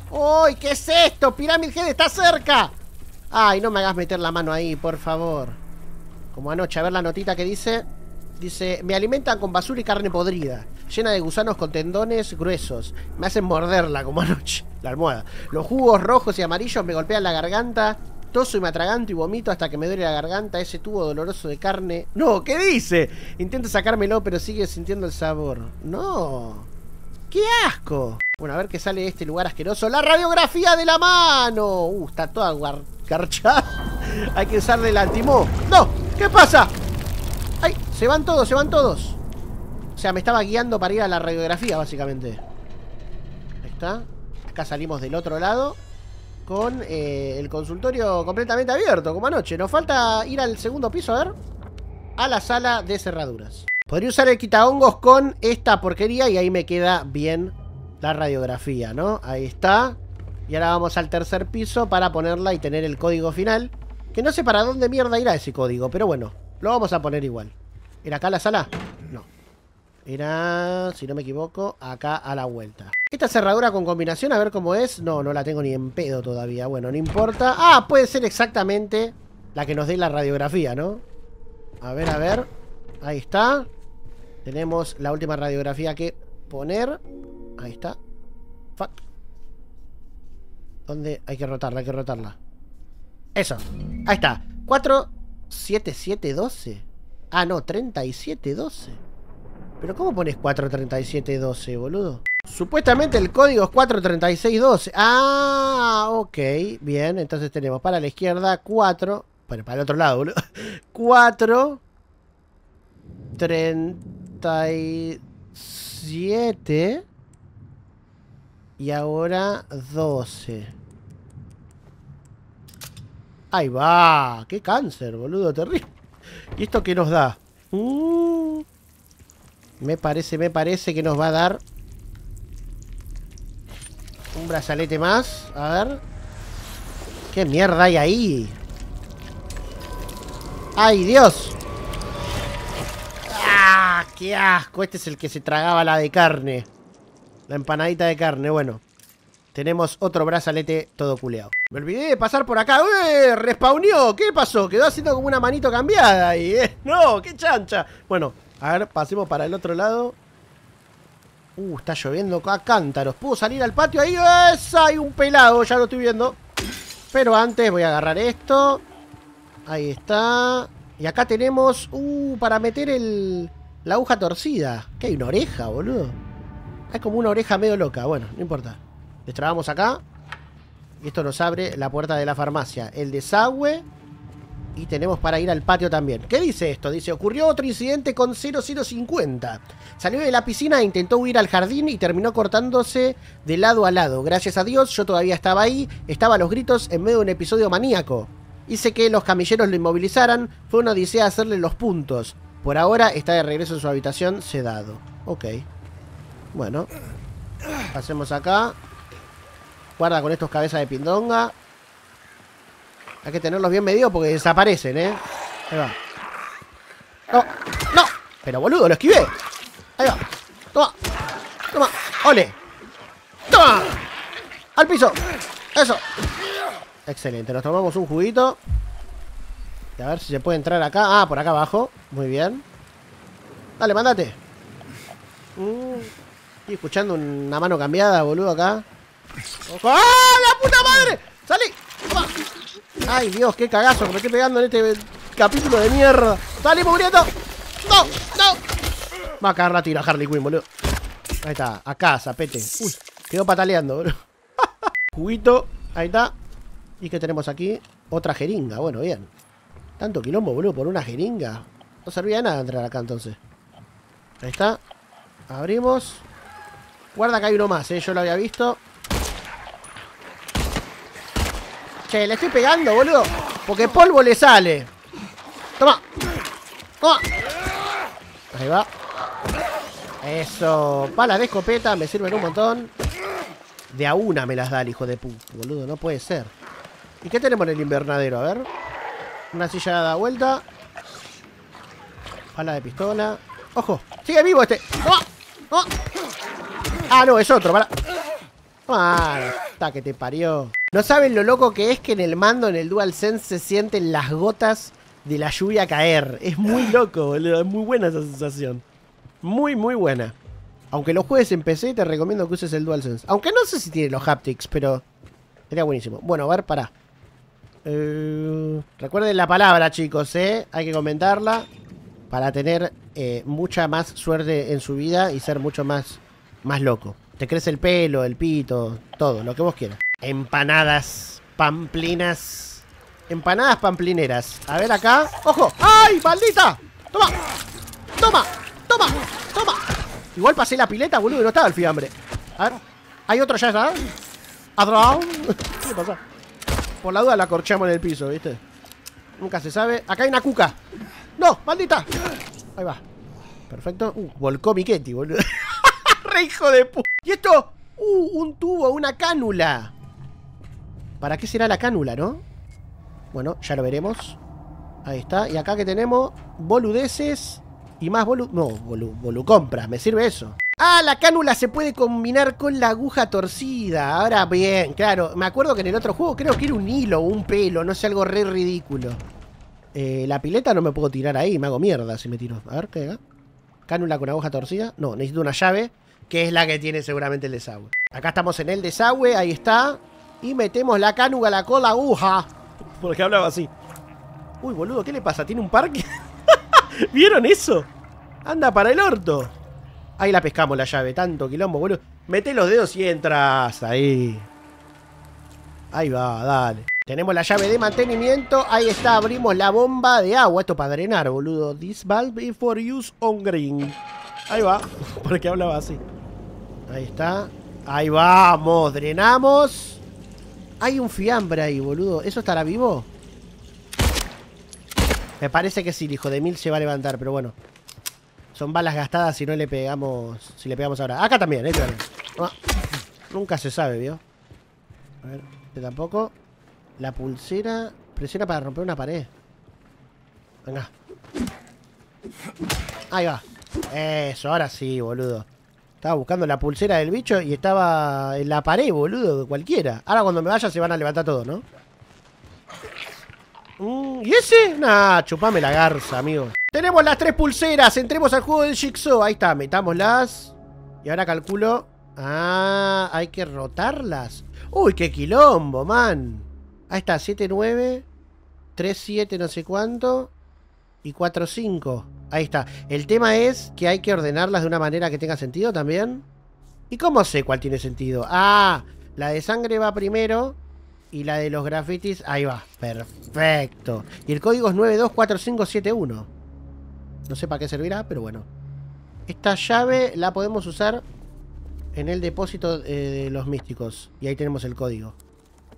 ¡Uy! ¿Qué es esto? Pyramid Head está cerca. Ay, no me hagas meter la mano ahí, por favor. Como anoche, a ver la notita que dice. Dice, me alimentan con basura y carne podrida, llena de gusanos con tendones gruesos. Me hacen morderla como anoche, la almohada. Los jugos rojos y amarillos me golpean la garganta. Toso y me atraganto y vomito hasta que me duele la garganta ese tubo doloroso de carne. No, ¿qué dice? Intento sacármelo, pero sigue sintiendo el sabor. No. ¡Qué asco! Bueno, a ver qué sale de este lugar asqueroso. ¡La radiografía de la mano! Uh, está toda garchada. Hay que usarle el antimó. ¡No! ¿Qué pasa? ¡Ay! Se van todos, se van todos. O sea, me estaba guiando para ir a la radiografía, básicamente. Ahí está. Acá salimos del otro lado. Con eh, el consultorio completamente abierto, como anoche. Nos falta ir al segundo piso, a ver. A la sala de cerraduras. Podría usar el quitahongos con esta porquería y ahí me queda bien la radiografía, ¿no? Ahí está. Y ahora vamos al tercer piso para ponerla y tener el código final. Que no sé para dónde mierda irá ese código, pero bueno, lo vamos a poner igual. ¿Era acá la sala? No. Era, si no me equivoco, acá a la vuelta. Esta cerradura con combinación, a ver cómo es. No, no la tengo ni en pedo todavía. Bueno, no importa. Ah, puede ser exactamente la que nos dé la radiografía, ¿no? A ver, a ver. Ahí está. Tenemos la última radiografía que poner. Ahí está. Fuck. ¿Dónde? Hay que rotarla, hay que rotarla. Eso. Ahí está. 4, 7, 7, 12. Ah, no, 37, 12. ¿Pero cómo pones 4, 37, 12, boludo? Supuestamente el código es 43612. Ah, ok. Bien, entonces tenemos para la izquierda 4. Bueno, para el otro lado, boludo. 4. 37. Y ahora 12. Ahí va. Qué cáncer, boludo. Terrible. ¿Y esto qué nos da? Uh, me parece, me parece que nos va a dar un brazalete más. A ver. ¿Qué mierda hay ahí? ¡Ay, Dios! ¡Ah! ¡Qué asco! Este es el que se tragaba la de carne. La empanadita de carne, bueno. Tenemos otro brazalete todo culeado. Me olvidé de pasar por acá. ¡Eh! ¡Respawnió! ¿Qué pasó? Quedó haciendo como una manito cambiada ahí, ¿eh? ¡No! ¡Qué chancha! Bueno, a ver, pasemos para el otro lado. Uh, está lloviendo a cántaros. ¿Puedo salir al patio ahí? ¡Esa! Hay un pelado, ya lo estoy viendo. Pero antes voy a agarrar esto. Ahí está. Y acá tenemos... Uh, para meter el... La aguja torcida. ¿Qué hay? ¿Una oreja, boludo? Hay como una oreja medio loca. Bueno, no importa. Destrabamos acá. Y esto nos abre la puerta de la farmacia. El desagüe. Y tenemos para ir al patio también. ¿Qué dice esto? Dice, ocurrió otro incidente con 0050. Salió de la piscina e intentó huir al jardín y terminó cortándose de lado a lado. Gracias a Dios, yo todavía estaba ahí. Estaba a los gritos en medio de un episodio maníaco. Hice que los camilleros lo inmovilizaran. Fue una odisea hacerle los puntos. Por ahora está de regreso en su habitación sedado. Ok. Bueno. Pasemos acá. Guarda con estos cabezas de pindonga. Hay que tenerlos bien medidos porque desaparecen, ¿eh? Ahí va. ¡No! ¡No! Pero boludo, lo esquivé. Ahí va. Toma. Toma. ¡Ole! ¡Toma! ¡Al piso! ¡Eso! Excelente. Nos tomamos un juguito. Y a ver si se puede entrar acá. Ah, por acá abajo. Muy bien. Dale, mandate. Mm. Estoy escuchando una mano cambiada, boludo, acá. ¡Ojo! ¡Ah, la puta madre! ¡Salí! Toma. ¡Ay, Dios, qué cagazo que me estoy pegando en este capítulo de mierda! ¡Salí, mugriento! ¡No! ¡No! Va a cagar la tira Harley Quinn, boludo. Ahí está, acá, zapete. Uy, quedó pataleando, boludo. Juguito, ahí está. ¿Y qué tenemos aquí? Otra jeringa, bueno, bien. Tanto quilombo, boludo, por una jeringa. No servía de nada entrar acá entonces. Ahí está. Abrimos. Guarda que hay uno más, ¿eh? Yo lo había visto. Che, le estoy pegando, boludo. Porque polvo le sale. Toma. Toma. Ahí va. Eso. Balas de escopeta me sirven un montón. De a una me las da el hijo de puta, boludo. No puede ser. ¿Y qué tenemos en el invernadero? A ver. Una silla da vuelta. Bala de pistola. ¡Ojo! ¡Sigue vivo este! ¡Toma! ¡Toma! Ah, no, es otro. Para... Ah, está que te parió. No saben lo loco que es que en el mando, en el DualSense, se sienten las gotas de la lluvia caer. Es muy loco, boludo. Es muy buena esa sensación. Muy, muy buena. Aunque lo juegues en PC, te recomiendo que uses el DualSense. Aunque no sé si tiene los haptics, pero sería buenísimo. Bueno, a ver, pará. Eh, recuerden la palabra, chicos, ¿eh? Hay que comentarla para tener eh, mucha más suerte en su vida y ser mucho más, más loco. Te crece el pelo, el pito, todo, lo que vos quieras. Empanadas pamplinas. Empanadas pamplineras. A ver acá. ¡Ojo! ¡Ay, maldita! ¡Toma! ¡Toma! ¡Toma! ¡Toma! Igual pasé la pileta, boludo, y no estaba el fiambre. A ver. ¿Hay otro ya, ¿sabes? ¿Adrown? ¿Qué pasa? Por la duda la corchamos en el piso, ¿viste? Nunca se sabe. Acá hay una cuca. ¡No! ¡Maldita! Ahí va. Perfecto. Uh, volcó Miquetti, boludo. ¡Re hijo de pu... ¿Y esto? ¡Uh! Un tubo, una cánula. ¿Para qué será la cánula, no? Bueno, ya lo veremos. Ahí está. Y acá que tenemos boludeces y más bolu... No, bolu, bolucompras. Me sirve eso. Ah, la cánula se puede combinar con la aguja torcida. Ahora bien, claro. Me acuerdo que en el otro juego creo que era un hilo o un pelo. No sé, algo re ridículo. Eh, la pileta no me puedo tirar ahí. Me hago mierda si me tiro. A ver, ¿qué? Cánula con aguja torcida. No, necesito una llave. Que es la que tiene seguramente el desagüe. Acá estamos en el desagüe. Ahí está. Y metemos la cánula con la aguja. Porque hablaba así. Uy, boludo, ¿qué le pasa? ¿Tiene un parque? ¿Vieron eso? Anda para el orto. Ahí la pescamos la llave. Tanto quilombo, boludo. Mete los dedos y entras. Ahí. Ahí va, dale. Tenemos la llave de mantenimiento. Ahí está, abrimos la bomba de agua. Esto para drenar, boludo. This valve is for use on green. Ahí va. Porque hablaba así. Ahí está. Ahí vamos, drenamos. Hay un fiambre ahí, boludo. ¿Eso estará vivo? Me parece que sí, el hijo de mil se va a levantar, pero bueno. Son balas gastadas si no le pegamos. Si le pegamos ahora. Acá también, eh. Ah, nunca se sabe, ¿vio? A ver, este tampoco. La pulsera. Presiona para romper una pared. Venga. Ahí va. Eso, ahora sí, boludo. Estaba buscando la pulsera del bicho y estaba en la pared, boludo, de cualquiera. Ahora cuando me vaya se van a levantar todos, ¿no? Mm, ¿Y ese? Nah, chupame la garza, amigo. Tenemos las tres pulseras. Entremos al juego del Jigsaw. Ahí está, metámoslas. Y ahora calculo. Ah, hay que rotarlas. Uy, qué quilombo, man. Ahí está, 7, 9. 3, 7, no sé cuánto. Y 4, 5. Ahí está. El tema es que hay que ordenarlas de una manera que tenga sentido también. ¿Y cómo sé cuál tiene sentido? Ah, la de sangre va primero. Y la de los grafitis, ahí va. Perfecto. Y el código es 924571. No sé para qué servirá, pero bueno. Esta llave la podemos usar en el depósito eh, de los místicos. Y ahí tenemos el código.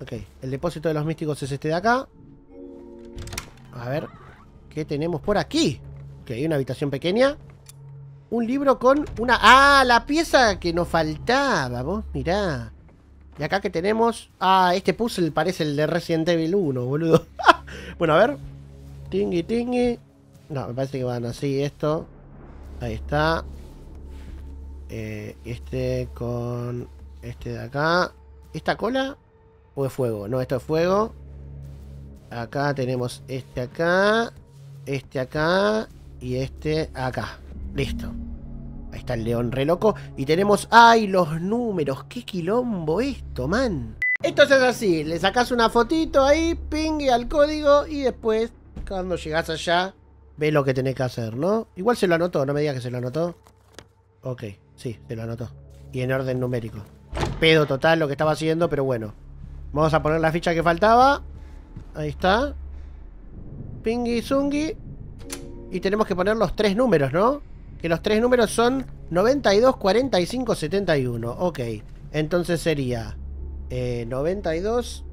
Ok, el depósito de los místicos es este de acá. A ver, ¿qué tenemos por aquí? Ok, una habitación pequeña. Un libro con una... ¡Ah! La pieza que nos faltaba, vos mirá. Y acá que tenemos... Ah, este puzzle parece el de Resident Evil 1, boludo. bueno, a ver. Tingui, tingui. No, me parece que van así, esto. Ahí está. Eh, este con este de acá. ¿Esta cola? ¿O es fuego? No, esto es fuego. Acá tenemos este acá. Este acá. Y este acá. Listo. Ahí está el león re loco. Y tenemos... ¡Ay, los números! ¡Qué quilombo esto, man! Entonces es así. Le sacas una fotito ahí, ping al código. Y después, cuando llegas allá, ve lo que tenés que hacer, ¿no? Igual se lo anotó, no me digas que se lo anotó. Ok, sí, se lo anotó. Y en orden numérico. Pedo total lo que estaba haciendo, pero bueno. Vamos a poner la ficha que faltaba. Ahí está. Pingy Zungi. Y tenemos que poner los tres números, ¿no? Que los tres números son 92, 45, 71. Ok. Entonces sería eh, 92.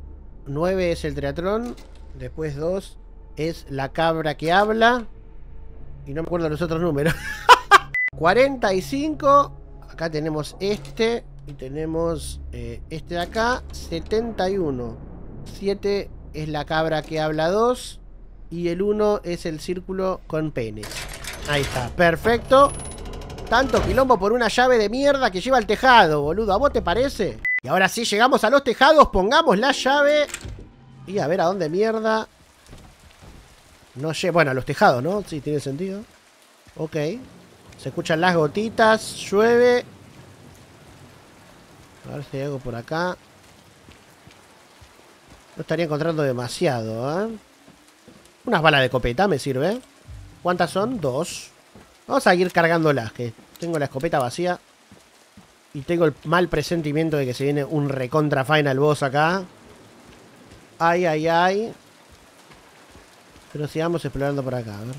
9 es el triatlón. Después 2 es la cabra que habla. Y no me acuerdo los otros números. 45. Acá tenemos este. Y tenemos eh, este de acá. 71. 7 es la cabra que habla 2. Y el 1 es el círculo con pene. Ahí está, perfecto. Tanto quilombo por una llave de mierda que lleva al tejado, boludo. ¿A vos te parece? Y ahora sí, llegamos a los tejados. Pongamos la llave. Y a ver a dónde mierda. No sé. Bueno, a los tejados, ¿no? Sí, tiene sentido. Ok. Se escuchan las gotitas. Llueve. A ver si hay algo por acá. No estaría encontrando demasiado, ¿eh? Unas balas de copeta me sirve. ¿Cuántas son? Dos. Vamos a ir cargándolas, que tengo la escopeta vacía. Y tengo el mal presentimiento de que se viene un recontra final boss acá. Ay, ay, ay. Pero sigamos explorando por acá, a ver.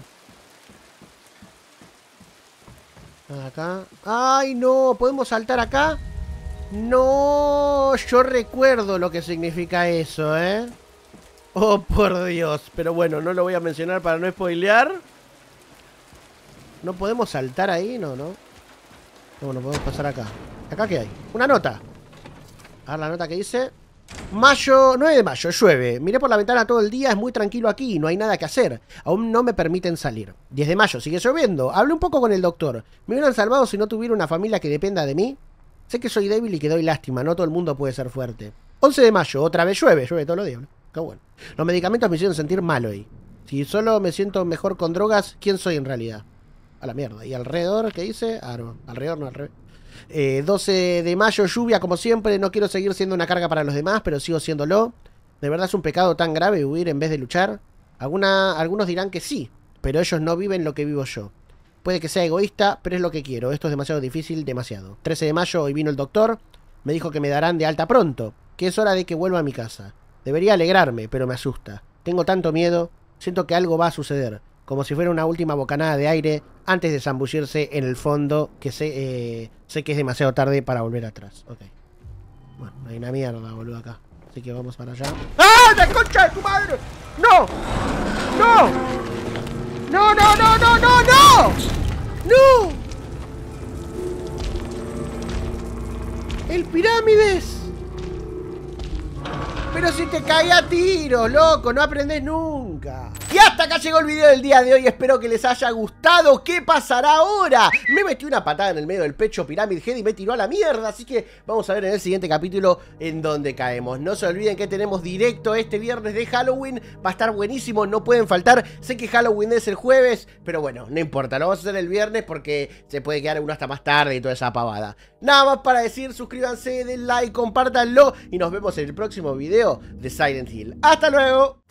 Acá. ¡Ay, no! ¿Podemos saltar acá? No, yo recuerdo lo que significa eso, ¿eh? Oh, por Dios. Pero bueno, no lo voy a mencionar para no spoilear. ¿No podemos saltar ahí? No, no. Bueno, podemos pasar acá. ¿Acá qué hay? Una nota. A ver la nota que dice. Mayo, 9 de mayo, llueve. Miré por la ventana todo el día, es muy tranquilo aquí, no hay nada que hacer. Aún no me permiten salir. 10 de mayo, sigue lloviendo. Hablé un poco con el doctor. ¿Me hubieran salvado si no tuviera una familia que dependa de mí? Sé que soy débil y que doy lástima, no todo el mundo puede ser fuerte. 11 de mayo, otra vez llueve, llueve todos los días. Los medicamentos me hicieron sentir mal hoy. Si solo me siento mejor con drogas, ¿quién soy en realidad? A la mierda. ¿Y alrededor qué dice? Ah, no. Alrededor no, alrededor. Eh, 12 de mayo, lluvia como siempre. No quiero seguir siendo una carga para los demás, pero sigo siéndolo. ¿De verdad es un pecado tan grave huir en vez de luchar? Alguna, algunos dirán que sí, pero ellos no viven lo que vivo yo. Puede que sea egoísta, pero es lo que quiero. Esto es demasiado difícil, demasiado. 13 de mayo, hoy vino el doctor. Me dijo que me darán de alta pronto, que es hora de que vuelva a mi casa. Debería alegrarme, pero me asusta. Tengo tanto miedo, siento que algo va a suceder, como si fuera una última bocanada de aire antes de zambullirse en el fondo, que sé, eh, sé que es demasiado tarde para volver atrás. Ok. Bueno, no hay una mierda, boludo, acá. Así que vamos para allá. ¡Ah! ¡La concha de tu madre! ¡No! ¡No! ¡No, no, no, no, no, no! ¡No! ¡El pirámides! Pero si te caí a tiro, loco, no aprendes nunca. Y hasta acá llegó el video del día de hoy, espero que les haya gustado. ¿Qué pasará ahora? Me metí una patada en el medio del pecho Pyramid Head y me tiró a la mierda, así que vamos a ver en el siguiente capítulo en dónde caemos. No se olviden que tenemos directo este viernes de Halloween, va a estar buenísimo, no pueden faltar. Sé que Halloween es el jueves, pero bueno, no importa, lo vamos a hacer el viernes porque se puede quedar uno hasta más tarde y toda esa pavada. Nada más para decir, suscríbanse, den like, compártanlo y nos vemos en el próximo video de Silent Hill. ¡Hasta luego!